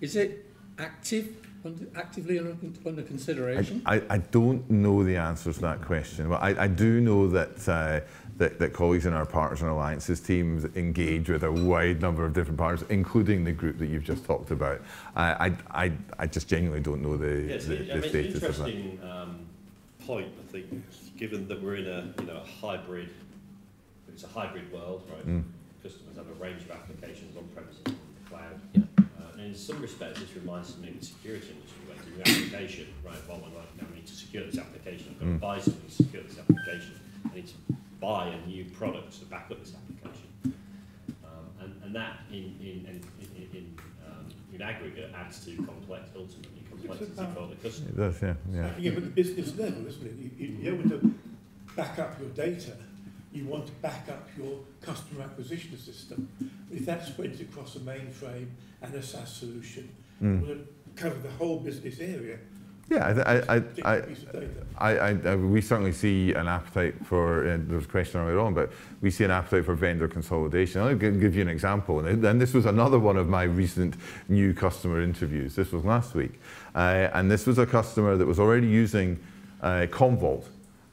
Is it active, under, actively under, under consideration? I, I don't know the answer to that question. But I, I do know that, uh, that, that colleagues in our partners and alliances teams engage with a wide number of different partners, including the group that you've just talked about. I, I, I, I just genuinely don't know the, Yes, the, I the mean, it's an status of that. interesting um, point, I think, given that we're in a, you know, a hybrid, it's a hybrid world, right? Mm. Customers have a range of applications on premises and in the cloud. Yeah. Uh, and in some respects, this reminds me of the security industry, where it's a new application, right? Well, when I now need to secure this application, I've got Mm. to buy something to secure this application. I need to buy a new product to back up this application. Um, and, and that in, in, in, in, in, um, in aggregate adds to complex, ultimately complexity for the customer. It does, yeah. yeah. I think at the business level, isn't it? You, you, you're able to back up your data. You want to back up your customer acquisition system. If that spreads across a mainframe and a SaaS solution, Mm. will it cover the whole business area? Yeah, I, I, I, I, we certainly see an appetite for, uh, there was a question earlier on, but we see an appetite for vendor consolidation. I'll give, you an example, and, this was another one of my recent new customer interviews. This was last week. Uh, and this was a customer that was already using uh, Commvault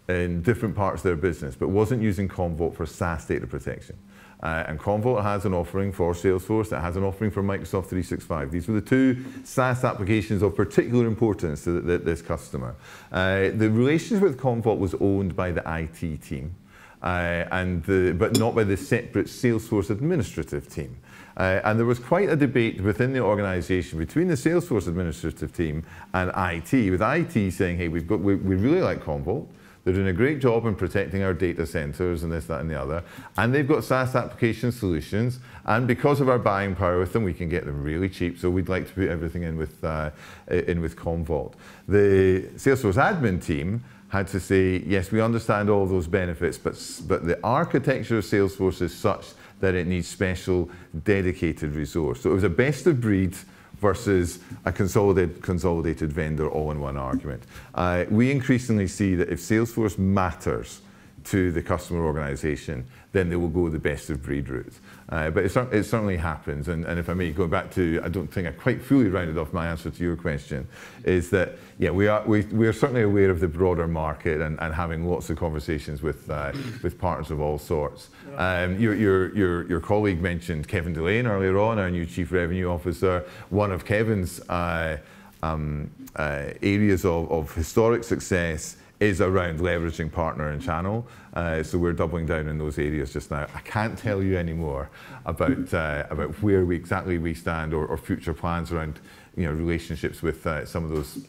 in different parts of their business, but wasn't using Commvault for SaaS data protection. Uh, and Commvault has an offering for Salesforce, it has an offering for Microsoft 365. These were the two SaaS applications of particular importance to th th this customer. Uh, the relationship with Commvault was owned by the IT team, uh, and the, but not by the separate Salesforce administrative team. Uh, and there was quite a debate within the organization between the Salesforce administrative team and IT, with IT saying, hey, we've got, we, we really like Commvault. They're doing a great job in protecting our data centers and this, that, and the other. And they've got SaaS application solutions. And because of our buying power with them, we can get them really cheap. So we'd like to put everything in with, uh, in with Commvault. The Salesforce admin team had to say, yes, we understand all those benefits, but, but the architecture of Salesforce is such that it needs special dedicated resource. So it was a best of breed versus a consolidated, consolidated vendor all-in-one argument. Uh, we increasingly see that if Salesforce matters to the customer organization, then they will go the best of breed route. Uh, but it, it, certainly happens, and, and, if I may, go back to, I don't think I quite fully rounded off my answer to your question, is that, yeah, we are, we, we are certainly aware of the broader market and, and having lots of conversations with, uh, with partners of all sorts. Um, your, your, your, your colleague mentioned Kevin Delane earlier on, our new Chief Revenue Officer. One of Kevin's uh, um, uh, areas of, of historic success is around leveraging partner and channel. Uh, so we're doubling down in those areas just now. I can't tell you any more about, uh, about where we exactly we stand or, or future plans around you know, relationships with uh, some of those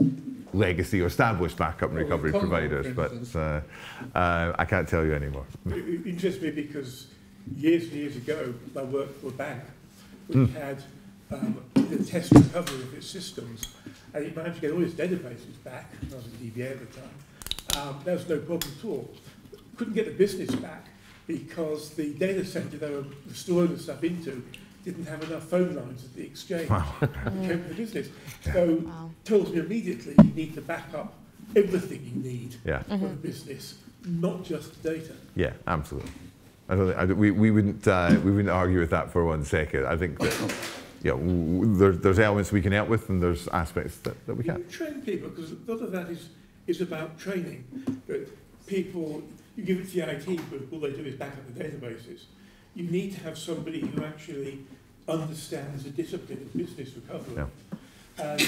legacy or established backup and Well, recovery providers, but uh, uh, I can't tell you any more. It, interests me because years and years ago, I worked for a bank which Hmm. had um, a test recovery of its systems, and it managed to get all its databases back. I was at DBA at the time. Um, that was no problem at all. Couldn't get the business back because the data center they were storing the stuff into didn't have enough phone lines at the exchange Wow. to cope the business. So Wow. tells me immediately you need to back up everything you need Yeah. for the business, not just the data. Yeah, absolutely. I don't think, I we, we, wouldn't, uh, we wouldn't argue with that for one second. I think that yeah, w- w- there, there's elements we can help with and there's aspects that, that we can't. train people because a lot of that is, is about training. That people, you give it to the IT group, all they do is back up the databases. You need to have somebody who actually understands the discipline of business recovery. And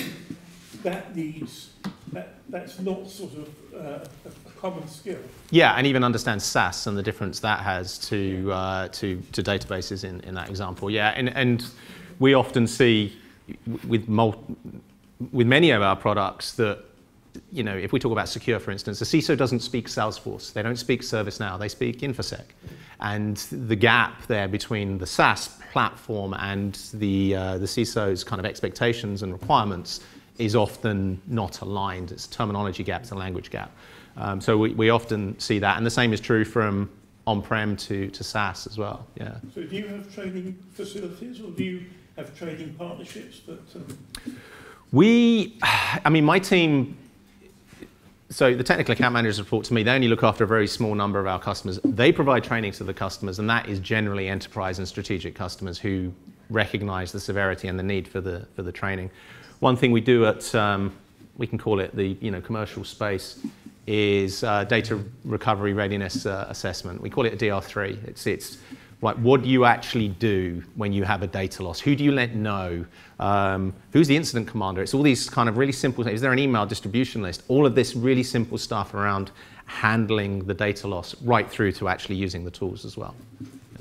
that needs, that, that's not sort of uh, a, common skill. Yeah, and even understand SaaS and the difference that has to uh, to, to databases in, in that example. Yeah, and, and we often see with with many of our products that you know if we talk about secure, for instance, the CISO doesn't speak Salesforce, they don't speak ServiceNow, they speak InfoSec, and the gap there between the SaaS platform and the uh, the CISO's kind of expectations and requirements is often not aligned. It's terminology gap, it's a language gap. Um, so we, we often see that, and the same is true from on-prem to, to SaaS as well. Yeah. So do you have training facilities or do you have training partnerships that um, We, I mean, my team. So the technical account managers report to me. They only look after a very small number of our customers. They provide training to the customers, and that is generally enterprise and strategic customers who recognise the severity and the need for the for the training. One thing we do at um, we can call it the you know commercial space is uh, data recovery readiness uh, assessment. We call it a DR3. It's it's like what do you actually do when you have a data loss? Who do you let know? Um, who's the incident commander? It's all these kind of really simple things. Is there an email distribution list? All of this really simple stuff around handling the data loss right through to actually using the tools as well.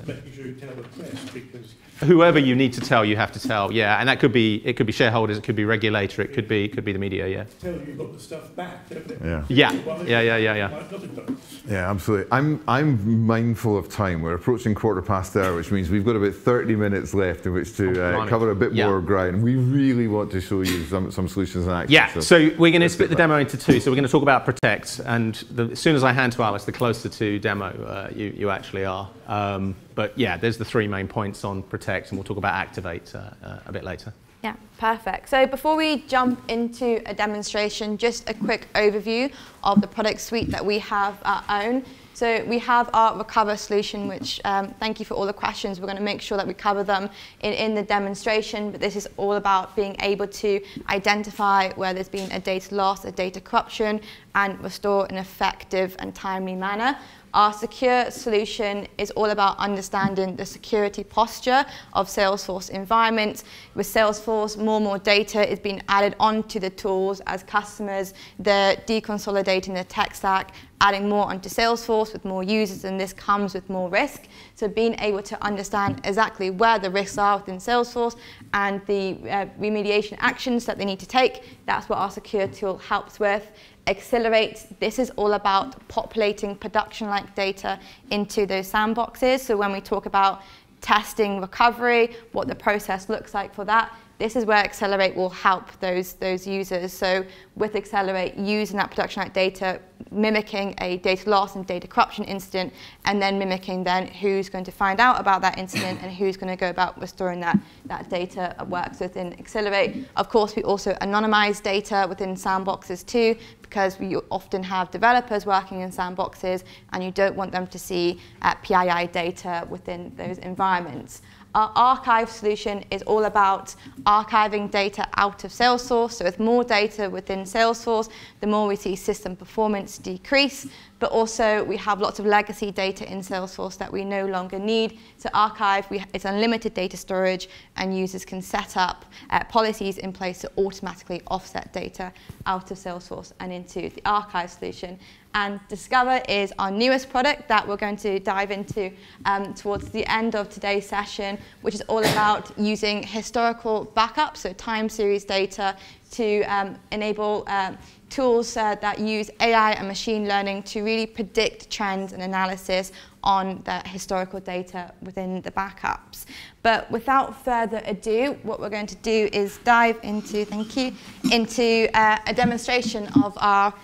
you tell the press because Whoever you need to tell, you have to tell. Yeah, and that could be it could be shareholders, it could be regulator, it could be it could be the media. Yeah. tell you got the stuff back, don't? Yeah. Yeah. Yeah, yeah, yeah, yeah. might not have done. Yeah, absolutely. I'm, I'm mindful of time. We're approaching quarter past there, which means we've got about 30 minutes left in which to uh, cover a bit Yeah. more ground. We really want to show you some, some solutions in action. Yeah, so we're going to split the get demo into two. So we're going to talk about Protect, and the, as soon as I hand to Alice, the closer to demo uh, you, you actually are. Um, but yeah, there's the three main points on Protect, and we'll talk about Activate uh, uh, a bit later. Yeah, perfect. So before we jump into a demonstration, just a quick overview of the product suite that we have our own. So we have our Recover solution, which um, thank you for all the questions. We're going to make sure that we cover them in, in the demonstration, but this is all about being able to identify where there's been a data loss, a data corruption, and restore an effective and timely manner. Our secure solution is all about understanding the security posture of Salesforce environments. With Salesforce, more and more data is being added onto the tools as customers, they're deconsolidating their tech stack, adding more onto Salesforce with more users, and this comes with more risk. So being able to understand exactly where the risks are within Salesforce and the uh, remediation actions that they need to take, that's what our secure tool helps with. Accelerate, this is all about populating production-like data into those sandboxes. So when we talk about testing recovery, what the process looks like for that, this is where Accelerate will help those, those users. So with Accelerate, using that production-like data, mimicking a data loss and data corruption incident, and then mimicking then who's going to find out about that incident and who's going to go about restoring that, that data works within Accelerate. Of course, we also anonymize data within sandboxes too, because we often have developers working in sandboxes and you don't want them to see uh, PII data within those environments. Our archive solution is all about archiving data out of Salesforce. So with more data within Salesforce, the more we see system performance decrease. But also we have lots of legacy data in Salesforce that we no longer need. To archive, we, it's unlimited data storage and users can set up uh, policies in place to automatically offset data out of Salesforce and into the archive solution. And Discover is our newest product that we're going to dive into um, towards the end of today's session, which is all about using historical backups, so time series data, to um, enable um, tools uh, that use AI and machine learning to really predict trends and analysis on the historical data within the backups. But without further ado, what we're going to do is dive into, thank you, into uh, a demonstration of our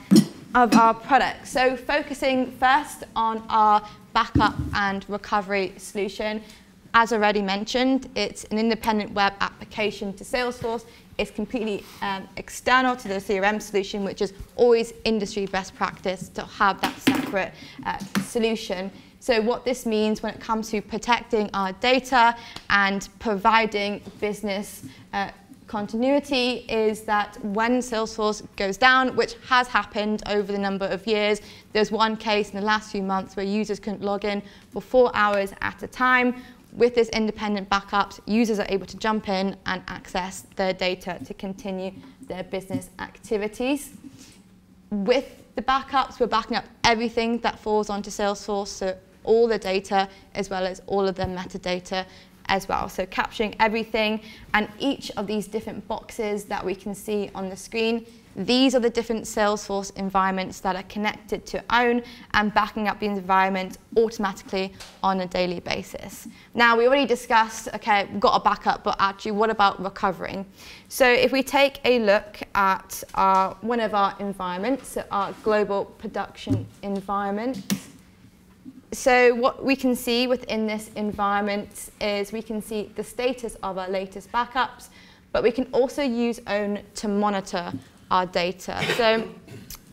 of our product. So focusing first on our backup and recovery solution. As already mentioned, it's an independent web application to Salesforce. It's completely um, external to the CRM solution, which is always industry best practice to have that separate uh, solution. So what this means when it comes to protecting our data and providing business uh, continuity is that when Salesforce goes down, which has happened over the number of years, there's one case in the last few months where users couldn't log in for four hours at a time. With this independent backups, users are able to jump in and access their data to continue their business activities. With the backups, we're backing up everything that falls onto Salesforce, so all the data as well as all of the metadata as well. So capturing everything and each of these different boxes that we can see on the screen, these are the different Salesforce environments that are connected to OWN and backing up the environment automatically on a daily basis. Now, we already discussed, okay, we've got a backup, but actually, what about recovering? So if we take a look at our, one of our environments, our global production environment, so what we can see within this environment is we can see the status of our latest backups, but we can also use OWN to monitor our data. So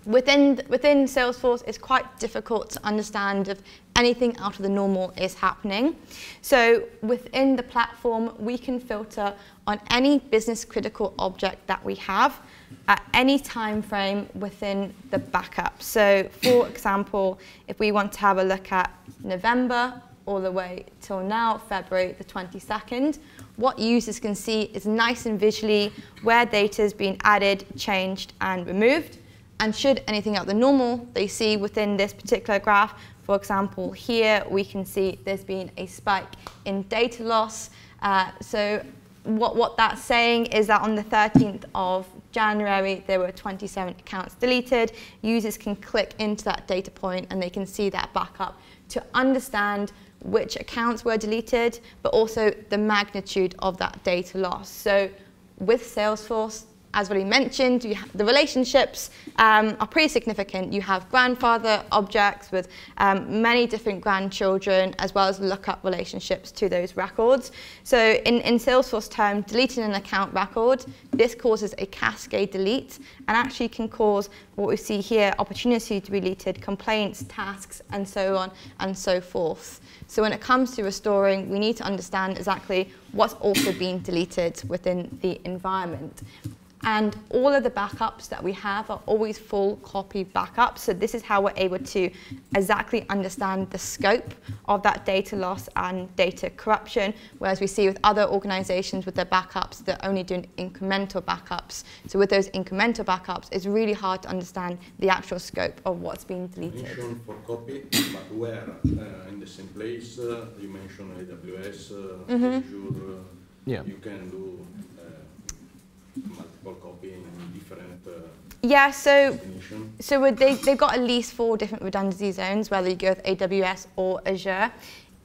within, within Salesforce, it's quite difficult to understand if anything out of the normal is happening. So within the platform, we can filter on any business critical object that we have at any time frame within the backup. So for example, if we want to have a look at November all the way till now, February the 22nd, what users can see is nice and visually where data has been added, changed, and removed. And should anything out the normal they see within this particular graph, for example, here we can see there's been a spike in data loss. Uh, so what, what that's saying is that on the 13th of January, there were 27 accounts deleted. Users can click into that data point and they can see that backup to understand which accounts were deleted, but also the magnitude of that data loss. So with Salesforce, as already mentioned, the relationships um, are pretty significant. You have grandfather objects with um, many different grandchildren, as well as lookup relationships to those records. So in, in Salesforce terms, deleting an account record, this causes a cascade delete and actually can cause what we see here, opportunity to be deleted, complaints, tasks, and so on and so forth. So when it comes to restoring, we need to understand exactly what's also being deleted within the environment. And all of the backups that we have are always full copy backups. So this is how we're able to exactly understand the scope of that data loss and data corruption, whereas we see with other organizations with their backups, they're only doing incremental backups. So with those incremental backups, it's really hard to understand the actual scope of what's being deleted. Mention for copy, but where? Uh, in the same place, uh, you mentioned AWS, uh, mm -hmm. Azure, uh, yeah. you can do multiple copy in different uh, yeah, so so they, they've got at least four different redundancy zones, whether you go with AWS or Azure.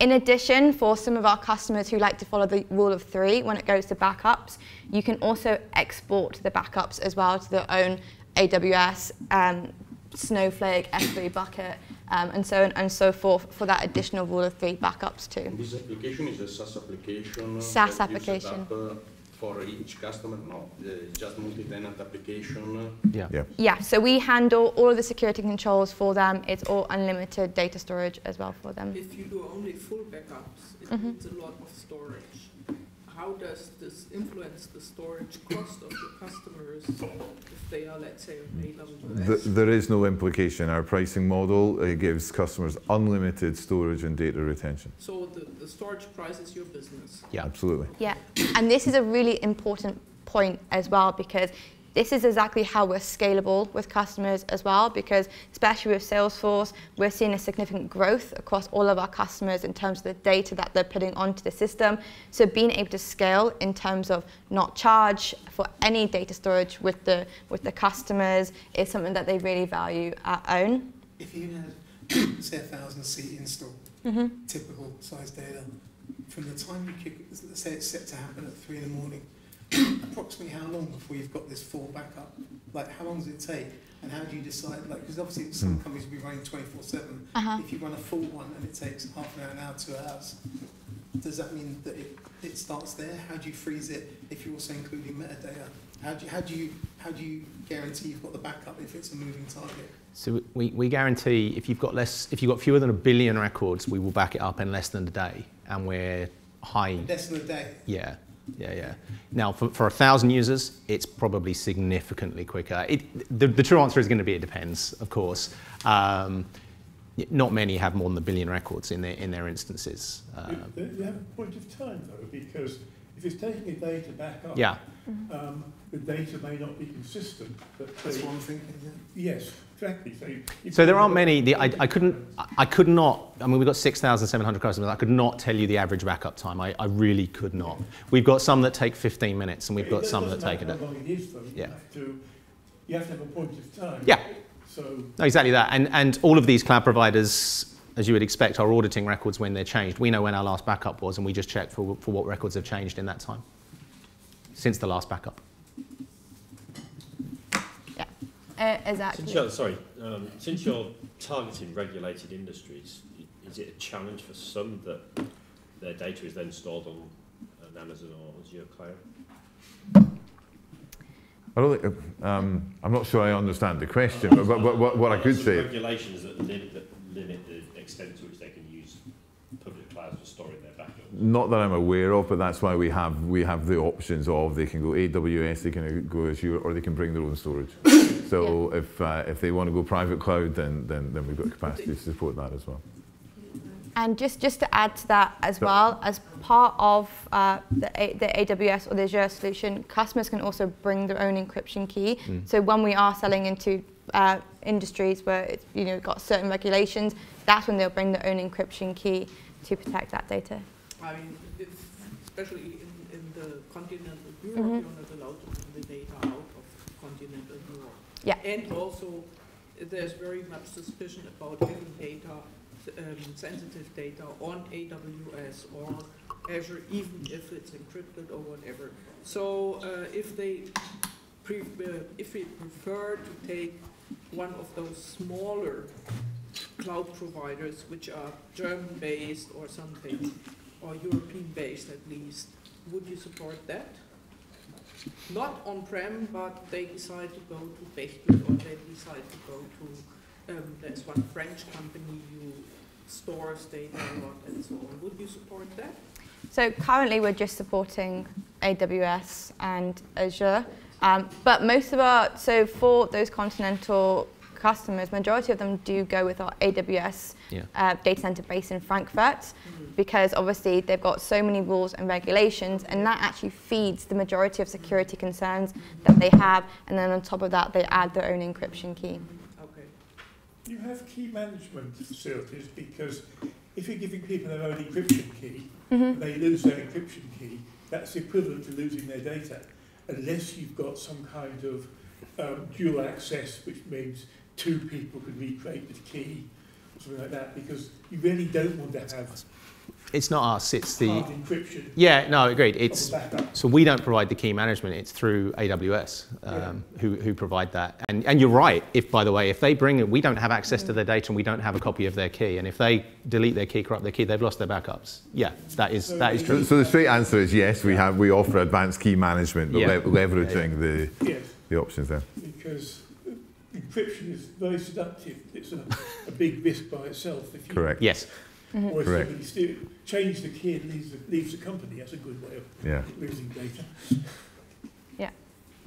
In addition, for some of our customers who like to follow the rule of three when it goes to backups, you can also export the backups as well to their own AWS, um, Snowflake, S3 bucket, um, and so on and so forth for that additional rule of three backups too. This application is a SaaS application. SaaS application. Up, uh, for each customer? No, uh, just multi-tenant application. Yeah. yeah. Yeah. So we handle all of the security controls for them. It's all unlimited data storage as well for them. If you do only full backups, it mm -hmm. needs a lot of storage how does this influence the storage cost of your customers if they are, let's say, AWS? The, there is no implication. Our pricing model uh, gives customers unlimited storage and data retention. So the, the storage price is your business? Yeah, absolutely. Yeah, and this is a really important point as well because this is exactly how we're scalable with customers as well, because especially with Salesforce, we're seeing a significant growth across all of our customers in terms of the data that they're putting onto the system. So being able to scale in terms of not charge for any data storage with the, with the customers is something that they really value at own. If you had, say, a thousand seat install, Mm-hmm. typical size data, from the time you kick, say it's set to happen at three in the morning, approximately how long before you've got this full backup? Like, how long does it take? And how do you decide? Like, because obviously some Hmm. companies will be running 24/7. Uh-huh. If you run a full one and it takes half an hour, an hour, two hours, does that mean that it, it starts there? How do you freeze it if you're also including metadata? How do you, how do you how do you guarantee you've got the backup if it's a moving target? So we, we guarantee if you've got less, if you've got fewer than a billion records, we will back it up in less than a day, and we're high. Less than a day. Yeah, yeah, yeah. Now, for, for a thousand users, it's probably significantly quicker. It, the, the true answer is going to be it depends, of course. Um, not many have more than a billion records in their in their instances. Um, you have a point of time though, because if it's taking a data back up, yeah. um, the data may not be consistent. But That's they- what I'm thinking. Yeah. Yes, exactly. So, So there aren't many. The, I, I couldn't. I could not. I mean, we've got 6,700 customers. I could not tell you the average backup time. I, I really could not. We've got some that take 15 minutes, and we've It got some that take a matter day. How long it is, though. You Yeah. have to, you have to have a point of time. Yeah. So No, exactly that. And, and all of these cloud providers, as you would expect, our auditing records when they're changed. We know when our last backup was, and we just check for, for what records have changed in that time since the last backup. Yeah, uh, exactly. Since you're, sorry, um, since you're targeting regulated industries, is it a challenge for some that their data is then stored on an Amazon or Azure cloud? I don't think, um, I'm not sure I understand the question, but, but, but what, what I could say, Regulations that limit, that limit the extent to which they can use public clouds for storing their backups. not that I'm aware of, but that's why we have we have the options of they can go AWS, they can go Azure, or they can bring their own storage. So if uh, if they want to go private cloud, then then then we've got capacity to support that as well. And just, just to add to that as well, as part of uh, the, A- the AWS or the Azure solution, customers can also bring their own encryption key. Mm. So when we are selling into uh, industries where it's you know got certain regulations, that's when they'll bring their own encryption key to protect that data. I mean, especially in, in the continental Europe, Mhm. you're not allowed to bring the data out of continental Europe. Yeah. And also, there's very much suspicion about having data, um, sensitive data on AWS or Azure, even if it's encrypted or whatever. So uh, if they, pre- uh, if we prefer to take one of those smaller cloud providers, which are German-based or something, or European-based at least, would you support that? Not on-prem, but they decide to go to Bechtle, or they decide to go to, um, there's one French company who stores data a lot and so on. Would you support that? So currently we're just supporting AWS and Azure. Um, but most of our, so for those continental customers, majority of them do go with our AWS Yeah. uh, data center based in Frankfurt because obviously they've got so many rules and regulations and that actually feeds the majority of security concerns that they have and then on top of that they add their own encryption key. Okay. you have key management facilities because if you're giving people their own encryption key, Mhm. they lose their encryption key, that's equivalent to losing their data, unless you've got some kind of um, dual access, which means two people can recreate the key, or something like that, because you really don't want to have It's not us. It's the encryption yeah. No, agreed. It's. So we don't provide the key management, it's through AWS um, who, who provide that. And, and you're right, if by the way, if they bring it, we don't have access to their data and we don't have a copy of their key. And if they delete their key, corrupt their key, they've lost their backups. Yeah, that is, that is So, true. so the straight answer is yes. We have we offer advanced key management, but Yeah. le- leveraging the Yes, the options there. because encryption is very seductive. It's a, a big risk by itself. If you Correct. Yes. Mm-hmm. Or if Correct. somebody steal, change the key and leaves the, leaves the company, that's a good way of Yeah. losing data. yeah,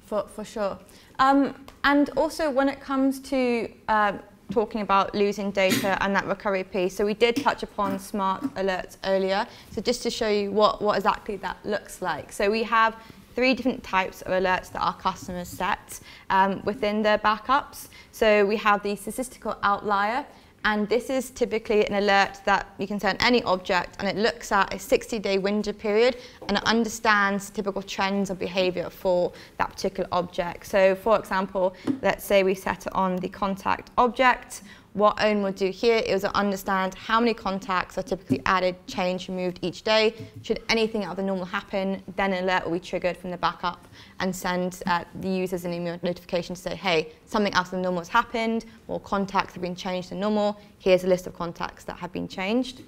For, for sure. Um, and also when it comes to um, talking about losing data and that recovery piece, so we did touch upon smart alerts earlier. So just to show you what, what exactly that looks like. So we have three different types of alerts that our customers set um, within their backups. So we have the statistical outlier, and this is typically an alert that you can send any object and it looks at a 60-day window period and it understands typical trends of behavior for that particular object. So for example, let's say we set it on the contact object what OWN will do here is understand how many contacts are typically added, changed, removed each day. Should anything out of the normal happen, then an alert will be triggered from the backup and send uh, the users an email notification to say, hey, something out of the normal has happened, or contacts have been changed to normal. Here's a list of contacts that have been changed.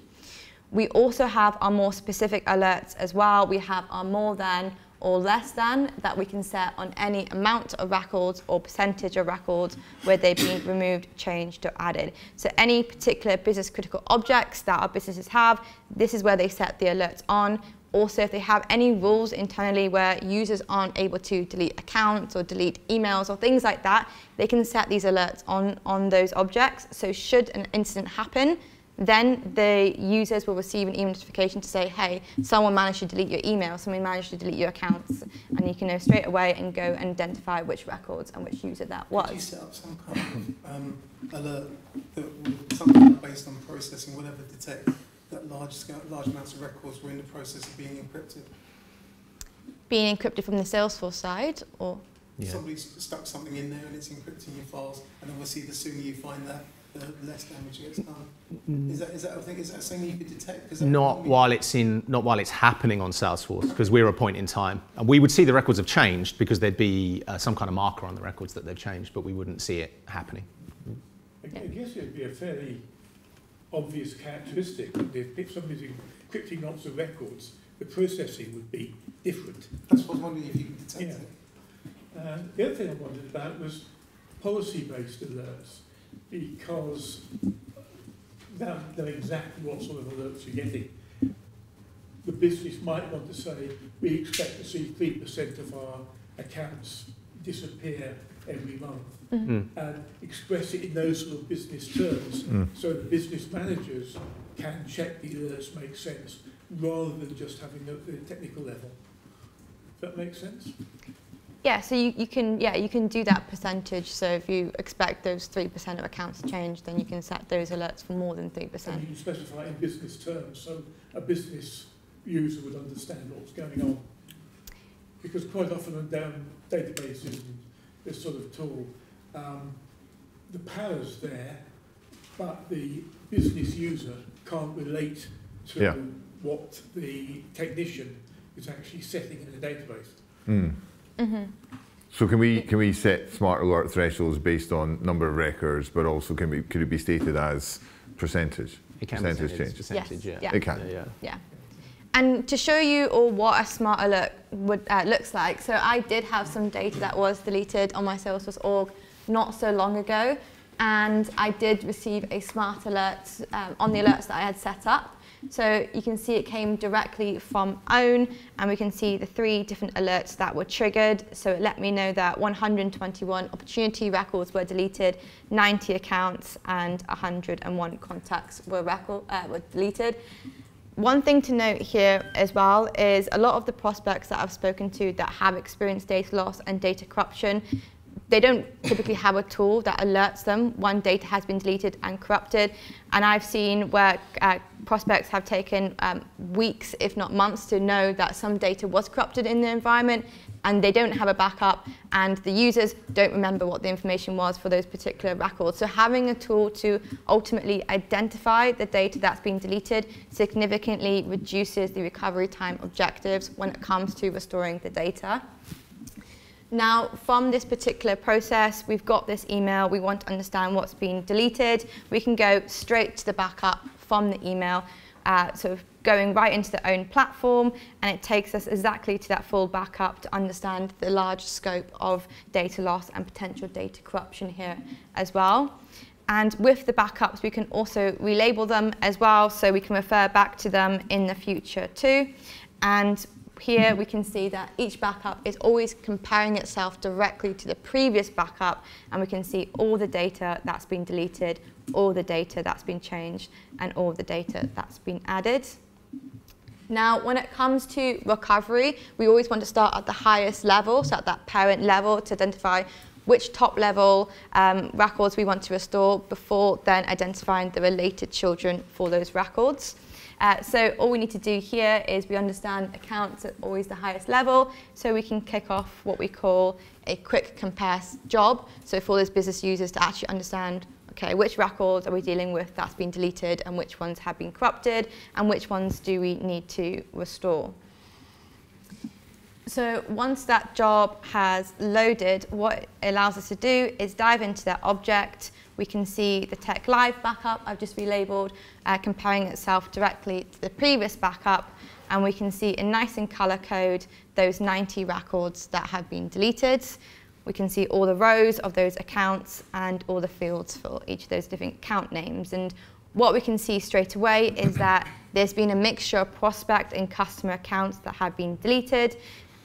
We also have our more specific alerts as well. We have our more than or less than that we can set on any amount of records or percentage of records where they've been removed, changed or added. So any particular business critical objects that our businesses have, this is where they set the alerts on. Also, if they have any rules internally where users aren't able to delete accounts or delete emails or things like that, they can set these alerts on, on those objects. So should an incident happen, then the users will receive an email notification to say, hey, someone managed to delete your email, someone managed to delete your accounts, and you can know straight away and go and identify which records and which user that was. Could you set up some kind of um, alert that would, something based on processing, whatever, detect that large scale, large amounts of records were in the process of being encrypted? Being encrypted from the Salesforce side, or? Yeah. Somebody's stuck something in there and it's encrypting your files, and obviously the sooner you find that, the less damage gets done. Mm. Is that, is that, I think, is that something you could detect? Not while it's in, not while it's happening on Salesforce, because we're a point in time. And we would see the records have changed because there'd be uh, some kind of marker on the records that they've changed, but we wouldn't see it happening. I guess it'd be a fairly obvious characteristic that if somebody's encrypting lots of records, the processing would be different. That's what I was wondering if you could detect yeah. it. Uh, the other thing I wondered about was policy-based alerts because they'll know exactly what sort of alerts you're getting. The business might want to say, we expect to see 3% of our accounts disappear every month mm -hmm. and express it in those sort of business terms mm. so the business managers can check the alerts make sense rather than just having the, the technical level. Does that make sense? Yeah, so you, you can yeah you can do that percentage. So if you expect those three percent of accounts to change, then you can set those alerts for more than three percent. And you can specify in business terms, so a business user would understand what's going on. Because quite often on down databases and this sort of tool, um, the power's there, but the business user can't relate to yeah. what the technician is actually setting in the database. Mm. Mm-hmm. So can we can we set smart alert thresholds based on number of records, but also can we could it be stated as percentage? It can percentage change. Percentage, yes. yeah. yeah. It can. Yeah, yeah. yeah. And to show you all what a smart alert would, uh, looks like, so I did have some data that was deleted on my Salesforce org not so long ago, and I did receive a smart alert um, on the alerts that I had set up. So you can see it came directly from OWN and we can see the three different alerts that were triggered. So it let me know that 121 opportunity records were deleted, 90 accounts and 101 contacts were, record, uh, were deleted. One thing to note here as well is a lot of the prospects that I've spoken to that have experienced data loss and data corruption they don't typically have a tool that alerts them when data has been deleted and corrupted. And I've seen where uh, prospects have taken um, weeks, if not months, to know that some data was corrupted in the environment and they don't have a backup and the users don't remember what the information was for those particular records. So having a tool to ultimately identify the data that's been deleted significantly reduces the recovery time objectives when it comes to restoring the data. Now, from this particular process, we've got this email, we want to understand what's been deleted. We can go straight to the backup from the email, uh, sort of going right into the OWN platform, and it takes us exactly to that full backup to understand the large scope of data loss and potential data corruption here as well. And with the backups, we can also relabel them as well, so we can refer back to them in the future too. And here we can see that each backup is always comparing itself directly to the previous backup and we can see all the data that's been deleted, all the data that's been changed and all the data that's been added. Now, when it comes to recovery, we always want to start at the highest level, so at that parent level, to identify which top level um, records we want to restore before then identifying the related children for those records. Uh, so all we need to do here is we understand accounts at always the highest level, so we can kick off what we call a quick compare job. So for those business users to actually understand okay, which records are we dealing with that's been deleted and which ones have been corrupted and which ones do we need to restore. So once that job has loaded, what it allows us to do is dive into that object. We can see the Tech Live backup I've just relabeled, uh, comparing itself directly to the previous backup. And we can see in nice and color code those 90 records that have been deleted. We can see all the rows of those accounts and all the fields for each of those different account names. And what we can see straight away is that there's been a mixture of prospect and customer accounts that have been deleted.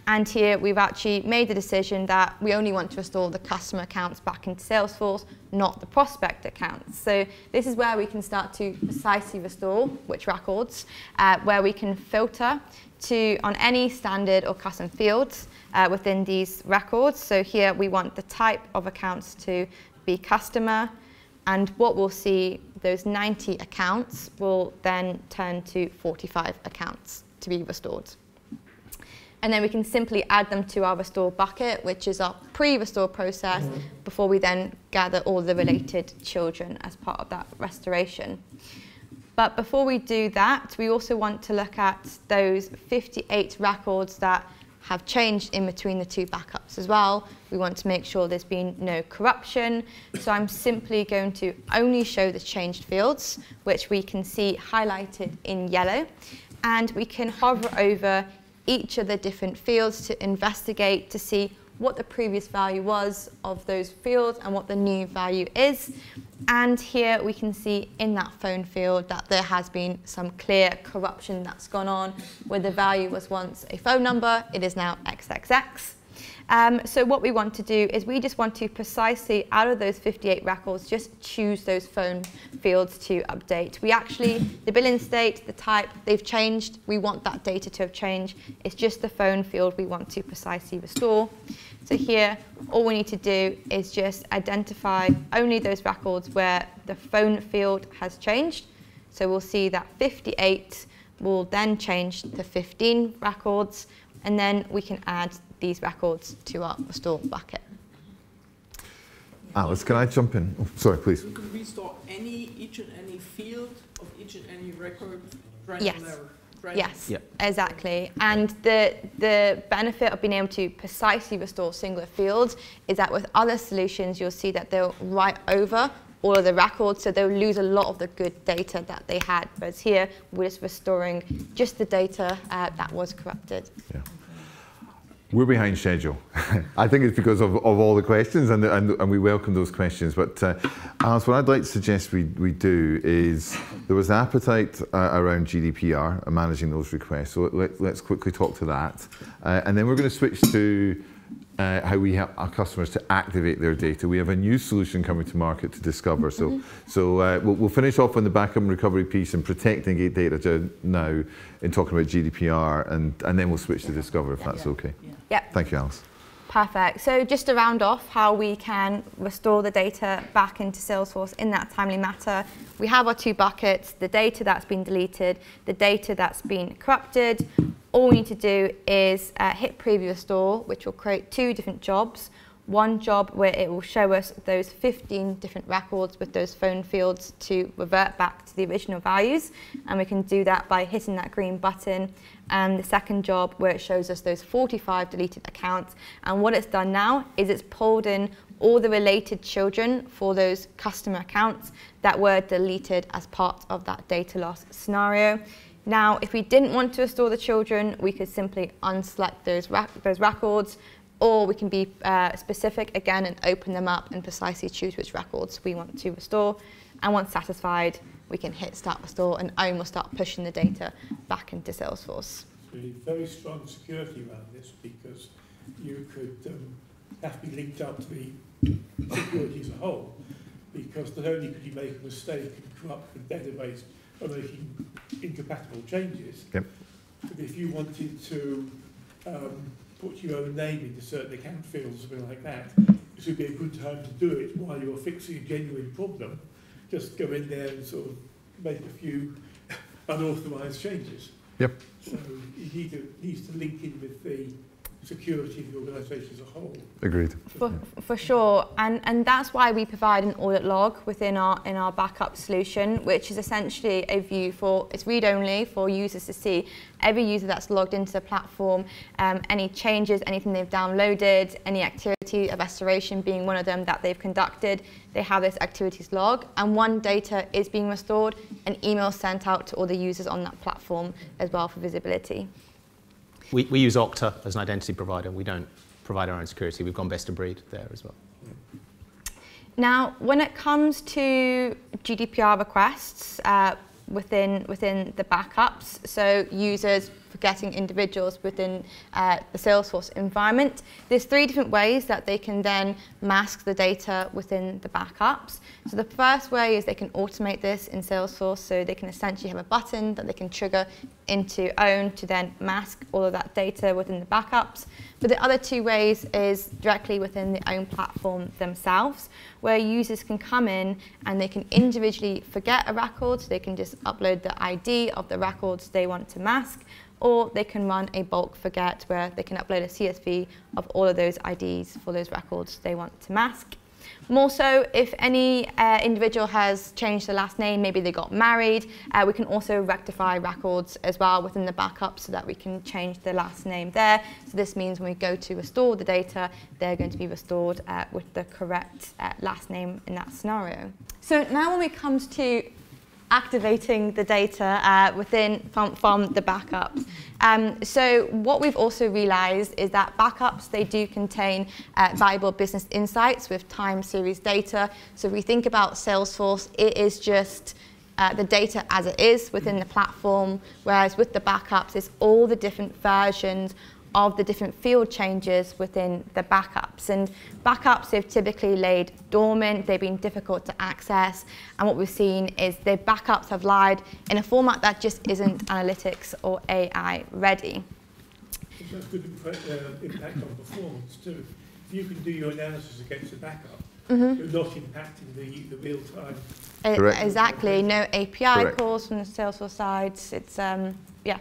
And here we've actually made the decision that we only want to restore the customer accounts back into Salesforce, not the prospect accounts. So this is where we can start to precisely restore which records, uh, where we can filter to on any standard or custom fields uh, within these records. So here we want the type of accounts to be customer, and what we'll see, those 90 accounts will then turn to 45 accounts to be restored. And then we can simply add them to our restore bucket, which is our pre-restore process, mm -hmm. before we then gather all the related children as part of that restoration. But before we do that, we also want to look at those 58 records that have changed in between the two backups as well. We want to make sure there's been no corruption. So I'm simply going to only show the changed fields, which we can see highlighted in yellow. And we can hover over each of the different fields to investigate to see what the previous value was of those fields and what the new value is. And here we can see in that phone field that there has been some clear corruption that's gone on where the value was once a phone number, it is now XXX. Um, so what we want to do is we just want to precisely, out of those 58 records, just choose those phone fields to update. We actually, the billing state, the type, they've changed. We want that data to have changed. It's just the phone field we want to precisely restore. So here, all we need to do is just identify only those records where the phone field has changed. So we'll see that 58 will then change to 15 records, and then we can add these records to our restore bucket. Alice, can I jump in? Oh, sorry, please. You can restore any, each and any field of each and any record Yes. Yes, yep. exactly. And the, the benefit of being able to precisely restore singular fields is that with other solutions, you'll see that they'll write over all of the records, so they'll lose a lot of the good data that they had. Whereas here, we're just restoring just the data uh, that was corrupted. Yeah. We're behind schedule. I think it's because of, of all the questions, and, and, and we welcome those questions. But uh, Alice, what I'd like to suggest we, we do is there was an appetite uh, around GDPR and managing those requests. So let, us quickly talk to that. Uh, and then we're going to switch to uh, how we help our customers to activate their data. We have a new solution coming to market to discover. So, mm -hmm. so uh, we'll, we'll, finish off on the backup and recovery piece and protecting data now in talking about GDPR, and, and then we'll switch to discover if that's yeah. okay. Yep. Thank you, Alice. Perfect. So just to round off how we can restore the data back into Salesforce in that timely matter, we have our two buckets, the data that's been deleted, the data that's been corrupted, all we need to do is uh, hit preview restore, which will create two different jobs. One job where it will show us those 15 different records with those phone fields to revert back to the original values. And we can do that by hitting that green button. And the second job where it shows us those 45 deleted accounts. And what it's done now is it's pulled in all the related children for those customer accounts that were deleted as part of that data loss scenario. Now, if we didn't want to restore the children, we could simply unselect those, those records, or we can be uh, specific again and open them up and precisely choose which records we want to restore. And once satisfied, we can hit start restore and OWN will start pushing the data back into Salesforce. Really very strong security around this because you could um, have to be linked up to the security as a whole because not only could you make a mistake and corrupt the database by making incompatible changes, yep. But if you wanted to um, put your own name into certain account fields, something like that, this would be a good time to do it while you're fixing a genuine problem. Just go in there and sort of make a few unauthorized changes. Yep. So you need to, needs to link in with the security of the organisation as a whole. Agreed. For, for sure, and, and that's why we provide an audit log within our in our backup solution, which is essentially a view for it's read only for users to see every user that's logged into the platform, um, any changes, anything they've downloaded, any activity of restoration being one of them that they've conducted. They have this activities log, and one data is being restored, an email sent out to all the users on that platform as well for visibility. We, we use Okta as an identity provider. We don't provide our own security. We've gone best of breed there as well. Now, when it comes to GDPR requests uh, within, within the backups, so users getting individuals within uh, the Salesforce environment. There's three different ways that they can then mask the data within the backups. So the first way is they can automate this in Salesforce, so they can essentially have a button that they can trigger into OWN to then mask all of that data within the backups. But the other two ways is directly within the OWN platform themselves, where users can come in and they can individually forget a record, so they can just upload the ID of the records they want to mask, or they can run a bulk forget where they can upload a CSV of all of those IDs for those records they want to mask. More so, if any uh, individual has changed their last name, maybe they got married, uh, we can also rectify records as well within the backup so that we can change the last name there. So this means when we go to restore the data, they're going to be restored uh, with the correct uh, last name in that scenario. So now when it comes to activating the data uh, within from, from the backups. Um, so what we've also realized is that backups, they do contain uh, valuable business insights with time series data. So if we think about Salesforce, it is just uh, the data as it is within the platform, whereas with the backups, it's all the different versions of the different field changes within the backups. And backups have typically laid dormant, they've been difficult to access, and what we've seen is the backups have lied in a format that just isn't analytics or AI ready. It has good impact, uh, impact on performance too. If you can do your analysis against a backup, mm -hmm. you're not impacting the, the real time. Uh, exactly, no API Correct. calls from the Salesforce side. It's, um, yeah,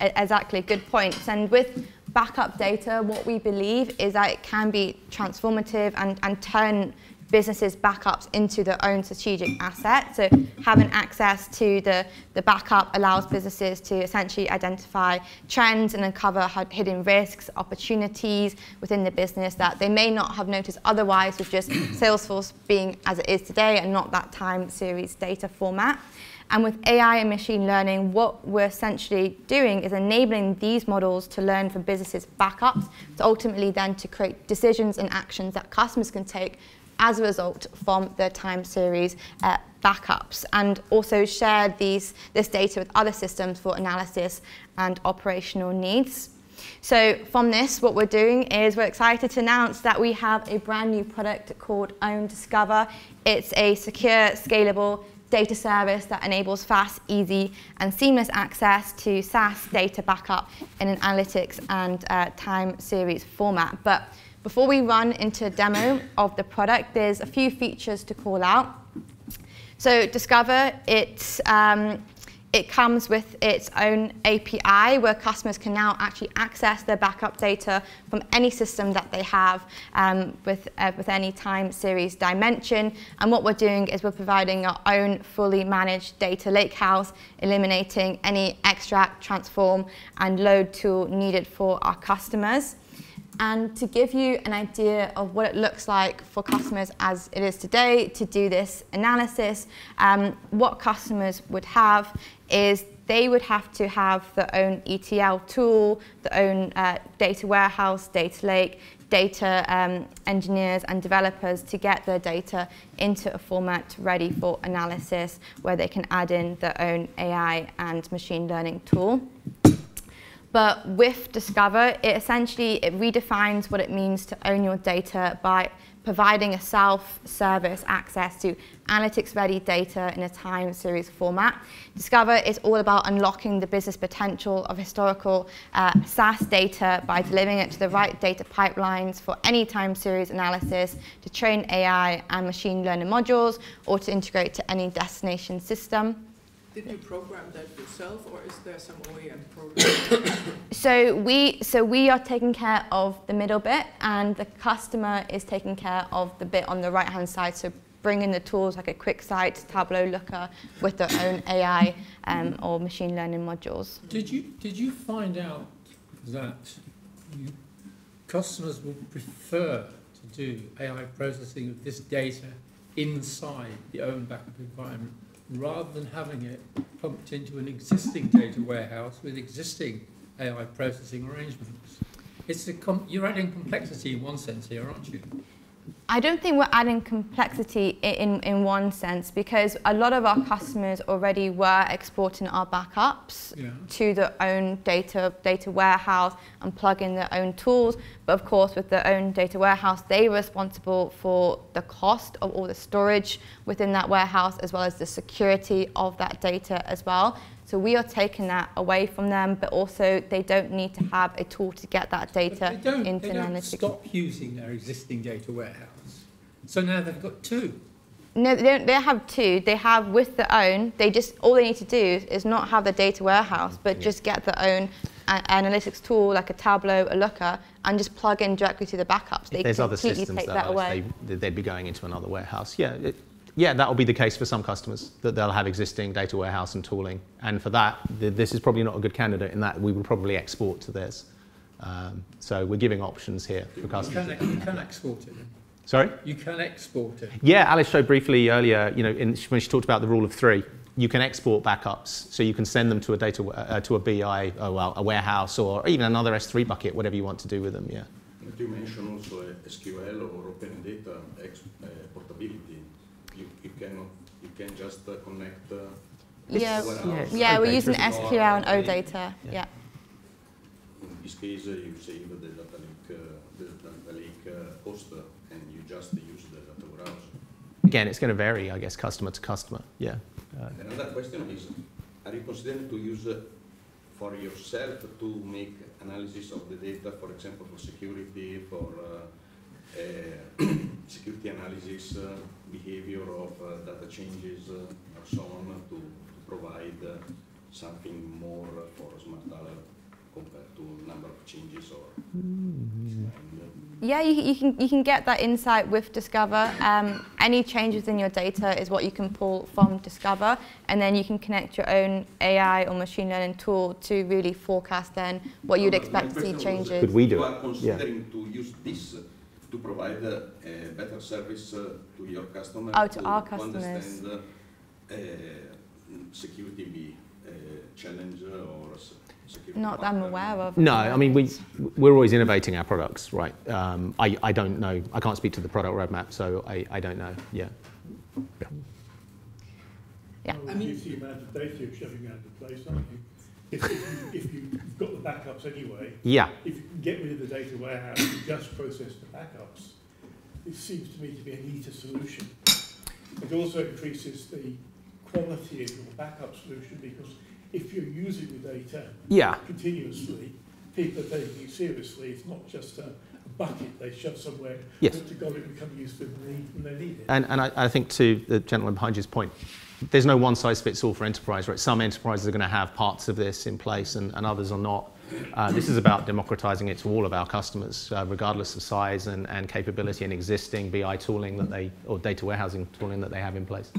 exactly, good points. And with backup data, what we believe is that it can be transformative and, and turn businesses' backups into their own strategic asset. So having access to the, the backup allows businesses to essentially identify trends and uncover hidden risks, opportunities within the business that they may not have noticed otherwise with just Salesforce being as it is today and not that time series data format. And with AI and machine learning, what we're essentially doing is enabling these models to learn from businesses' backups, to ultimately then to create decisions and actions that customers can take as a result from their time series uh, backups and also share these, this data with other systems for analysis and operational needs. So from this, what we're doing is we're excited to announce that we have a brand new product called OWN Discover. It's a secure, scalable, data service that enables fast, easy, and seamless access to SaaS data backup in an analytics and uh, time series format. But before we run into a demo of the product, there's a few features to call out. So Discover, it's um, it comes with its own API where customers can now actually access their backup data from any system that they have um, with, uh, with any time series dimension. And what we're doing is we're providing our own fully managed data lakehouse, eliminating any extract, transform, and load tool needed for our customers. And to give you an idea of what it looks like for customers as it is today to do this analysis, um, what customers would have is they would have to have their own ETL tool, their own uh, data warehouse, data lake, data um, engineers and developers to get their data into a format ready for analysis where they can add in their own AI and machine learning tool. But with Discover, it essentially it redefines what it means to own your data by providing a self-service access to analytics-ready data in a time series format. Discover is all about unlocking the business potential of historical uh, data by delivering it to the right data pipelines for any time series analysis to train AI and machine learning modules or to integrate to any destination system. Did you program that yourself, or is there some OEM program? so we so we are taking care of the middle bit, and the customer is taking care of the bit on the right hand side. So bringing the tools like a QuickSight, Tableau, Looker with their own AI um, or machine learning modules. Did you did you find out that you, customers would prefer to do AI processing of this data inside the own backup environment rather than having it pumped into an existing data warehouse with existing AI processing arrangements. It's a you're adding complexity in one sense here, aren't you? I don't think we're adding complexity in, in one sense because a lot of our customers already were exporting our backups yeah. to their own data, data warehouse and plug in their own tools. But of course, with their own data warehouse, they were responsible for the cost of all the storage within that warehouse as well as the security of that data as well. So we are taking that away from them, but also they don't need to have a tool to get that data into they don't, they don't stop using their existing data warehouse. So now they've got two. No, they don't. They have two. They have with their own. They just all they need to do is not have the data warehouse, but yeah. just get their own analytics tool like a Tableau, a Looker, and just plug in directly to the backups. They there's other systems take that, that away. They, would be going into another warehouse. Yeah, it, yeah, that will be the case for some customers that they'll have existing data warehouse and tooling, and for that, this is probably not a good candidate in that we would probably export to theirs. Um, so we're giving options here for customers. You can, you can export it. Sorry? You can export it. Yeah, Alice showed briefly earlier, you know, in, when she talked about the rule of three, you can export backups, so you can send them to a data uh, to a BI, oh, well, a warehouse, or even another S3 bucket, whatever you want to do with them. Yeah. But you mentioned also SQL or open data uh, portability. You, you can just uh, connect. Uh, yeah, yes. yeah, we're using SQL and OData. Yeah. yeah. In this case, uh, you save the data lake, uh, the data lake host just use the data warehouse? Again, it's going to vary, I guess, customer to customer. Yeah. Uh, Another question is, are you considering to use uh, for yourself to make analysis of the data, for example, for security, for uh, uh security analysis, uh, behavior of uh, data changes, or so on, to, to provide something more for smart alert compared to number of changes or mm -hmm. Yeah, you, you, can, you can get that insight with Discover. Um, any changes in your data is what you can pull from Discover, and then you can connect your own AI or machine learning tool to really forecast then what you'd expect to see changes. Could we do you are considering yeah. to use this to provide a, a better service uh, to your customers? Oh, to, to our customers. understand uh, security be a challenge or security not that I'm aware of. No, I mean, we, we're always innovating our products, right? Um, I, I don't know. I can't speak to the product roadmap, so I, I don't know. Yeah. Yeah. yeah. I mean, the amount of data you're shoving out of place, aren't you? If, if, you, if you've got the backups anyway, yeah. if you can get rid of the data warehouse and just process the backups, it seems to me to be a neater solution. It also increases the quality of your backup solution because if you're using the data yeah. continuously, people are taking it seriously. It's not just a, bucket they shove somewhere yes. to go and become they, when they need it. And, and I, I think to the gentleman behind you's point, there's no one size fits all for enterprise, right? Some enterprises are going to have parts of this in place and, and others are not. Uh, this is about democratizing it to all of our customers, uh, regardless of size and, and capability and existing BI tooling that they, or data warehousing tooling that they have in place.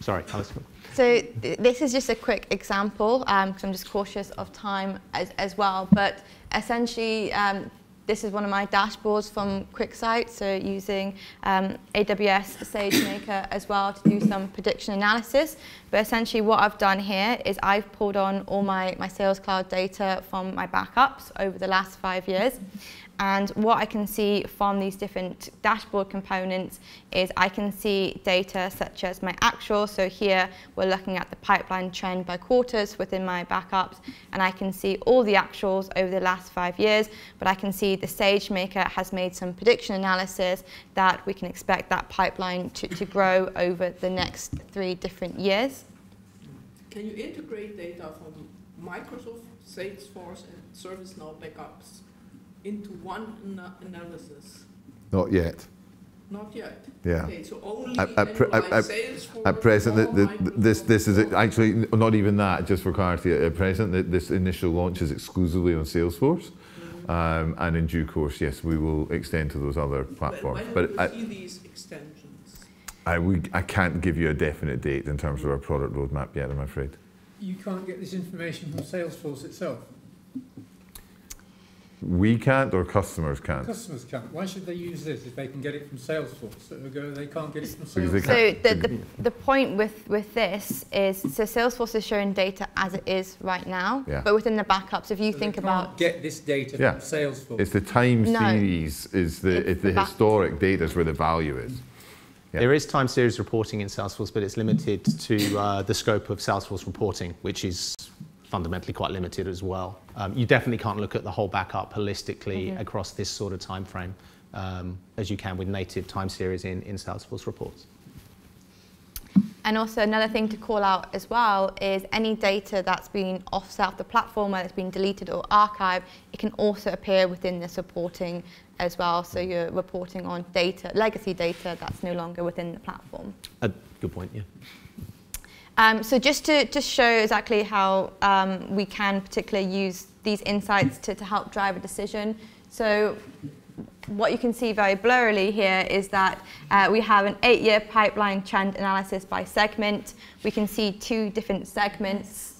Sorry, Alice. So th this is just a quick example because um, I'm just cautious of time as, as well. But essentially, um, this is one of my dashboards from QuickSight, so using um, AWS SageMaker as well to do some prediction analysis. But essentially what I've done here is I've pulled on all my, my Sales Cloud data from my backups over the last five years. And what I can see from these different dashboard components is I can see data such as my actual. So here we're looking at the pipeline trend by quarters within my backups. And I can see all the actuals over the last five years. But I can see the SageMaker has made some prediction analysis that we can expect that pipeline to, to grow over the next three different years. Can you integrate data from Microsoft, Salesforce, and ServiceNow backups into one ana- analysis? Not yet. Not yet. Yeah. Okay, so only At, at, pre- at, analyze at, Salesforce at present, the, the, this, this is actually not even that, just for clarity. At present, th- this initial launch is exclusively on Salesforce. Um, and in due course, yes, we will extend to those other When- platforms. When But will I, see these extensions? I, we, I can't give you a definite date in terms of our product roadmap yet, I'm afraid. You can't get this information from Salesforce itself. We can't or customers can't. Customers can't. Why should they use this if they can get it from Salesforce? So they can't get it from Salesforce. So the, the, the point with, with this is, so Salesforce is showing data as it is right now, Yeah. but within the backups, if you So think they about can't get this data Yeah. from Salesforce. It's the time No. series, is the, It's it's the the historic data is where the value is. Yeah. There is time series reporting in Salesforce, but it's limited to uh, the scope of Salesforce reporting, which is fundamentally quite limited as well. Um, you definitely can't look at the whole backup holistically across this sort of time frame um, as you can with native time series in, in Salesforce reports. And also another thing to call out as well is any data that's been offset off the platform, whether it's been deleted or archived, it can also appear within the reporting as well. So you're reporting on data, legacy data that's no longer within the platform. Uh, good point, yeah. Um, so just to just show exactly how um, we can particularly use these insights to, to help drive a decision. So what you can see very blurrily here is that uh, we have an eight-year pipeline trend analysis by segment. We can see two different segments.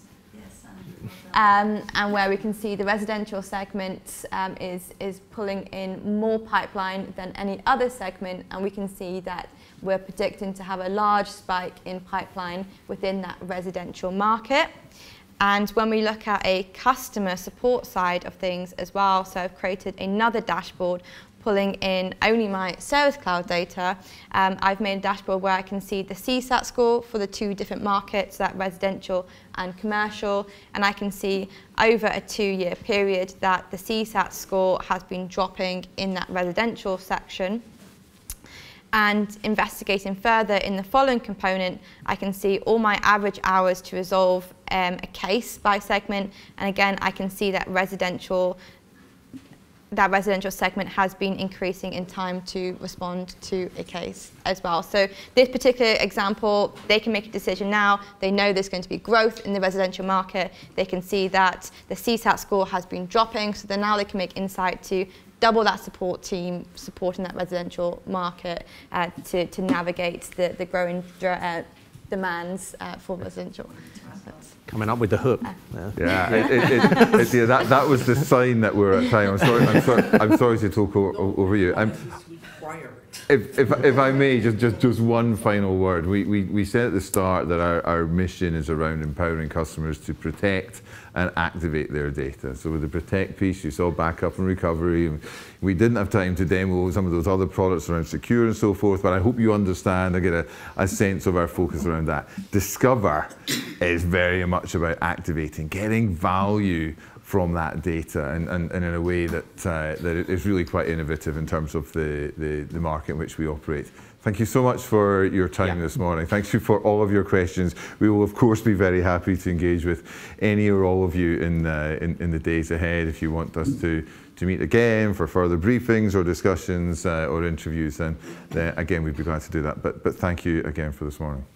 Um, and where we can see the residential segment um, is, is pulling in more pipeline than any other segment, and we can see that we're predicting to have a large spike in pipeline within that residential market. And when we look at a customer support side of things as well, so I've created another dashboard pulling in only my Service Cloud data. Um, I've made a dashboard where I can see the CSAT score for the two different markets, that residential and commercial, and I can see over a two-year period that the CSAT score has been dropping in that residential section and investigating further in the following component, I can see all my average hours to resolve um, a case by segment. And again, I can see that residential that residential segment has been increasing in time to respond to a case as well. So this particular example, they can make a decision now. They know there's going to be growth in the residential market. They can see that the CSAT score has been dropping, so then now they can make insight to double that support team supporting that residential market uh, to, to navigate the, the growing dr- uh, demands uh, for residential assets. Coming up with the hook. Yeah, it, it, it, it, yeah that, that was the sign that we're at time. I'm sorry, I'm sorry, I'm sorry to talk o- o- over you. I'm, Required. If, if, if I may, just, just, just one final word. We, we, we said at the start that our, our mission is around empowering customers to protect and activate their data. So with the protect piece, you saw backup and recovery. We didn't have time to demo some of those other products around secure and so forth, but I hope you understand and get a, a sense of our focus around that. Discover is very much about activating, getting value from that data and, and, and in a way that, uh, that is really quite innovative in terms of the, the, the market in which we operate. Thank you so much for your time yeah. this morning. Thank you for all of your questions. We will, of course, be very happy to engage with any or all of you in, uh, in, in, the days ahead. If you want us to, to meet again for further briefings or discussions uh, or interviews, then, then again, we'd be glad to do that. But, but thank you again for this morning.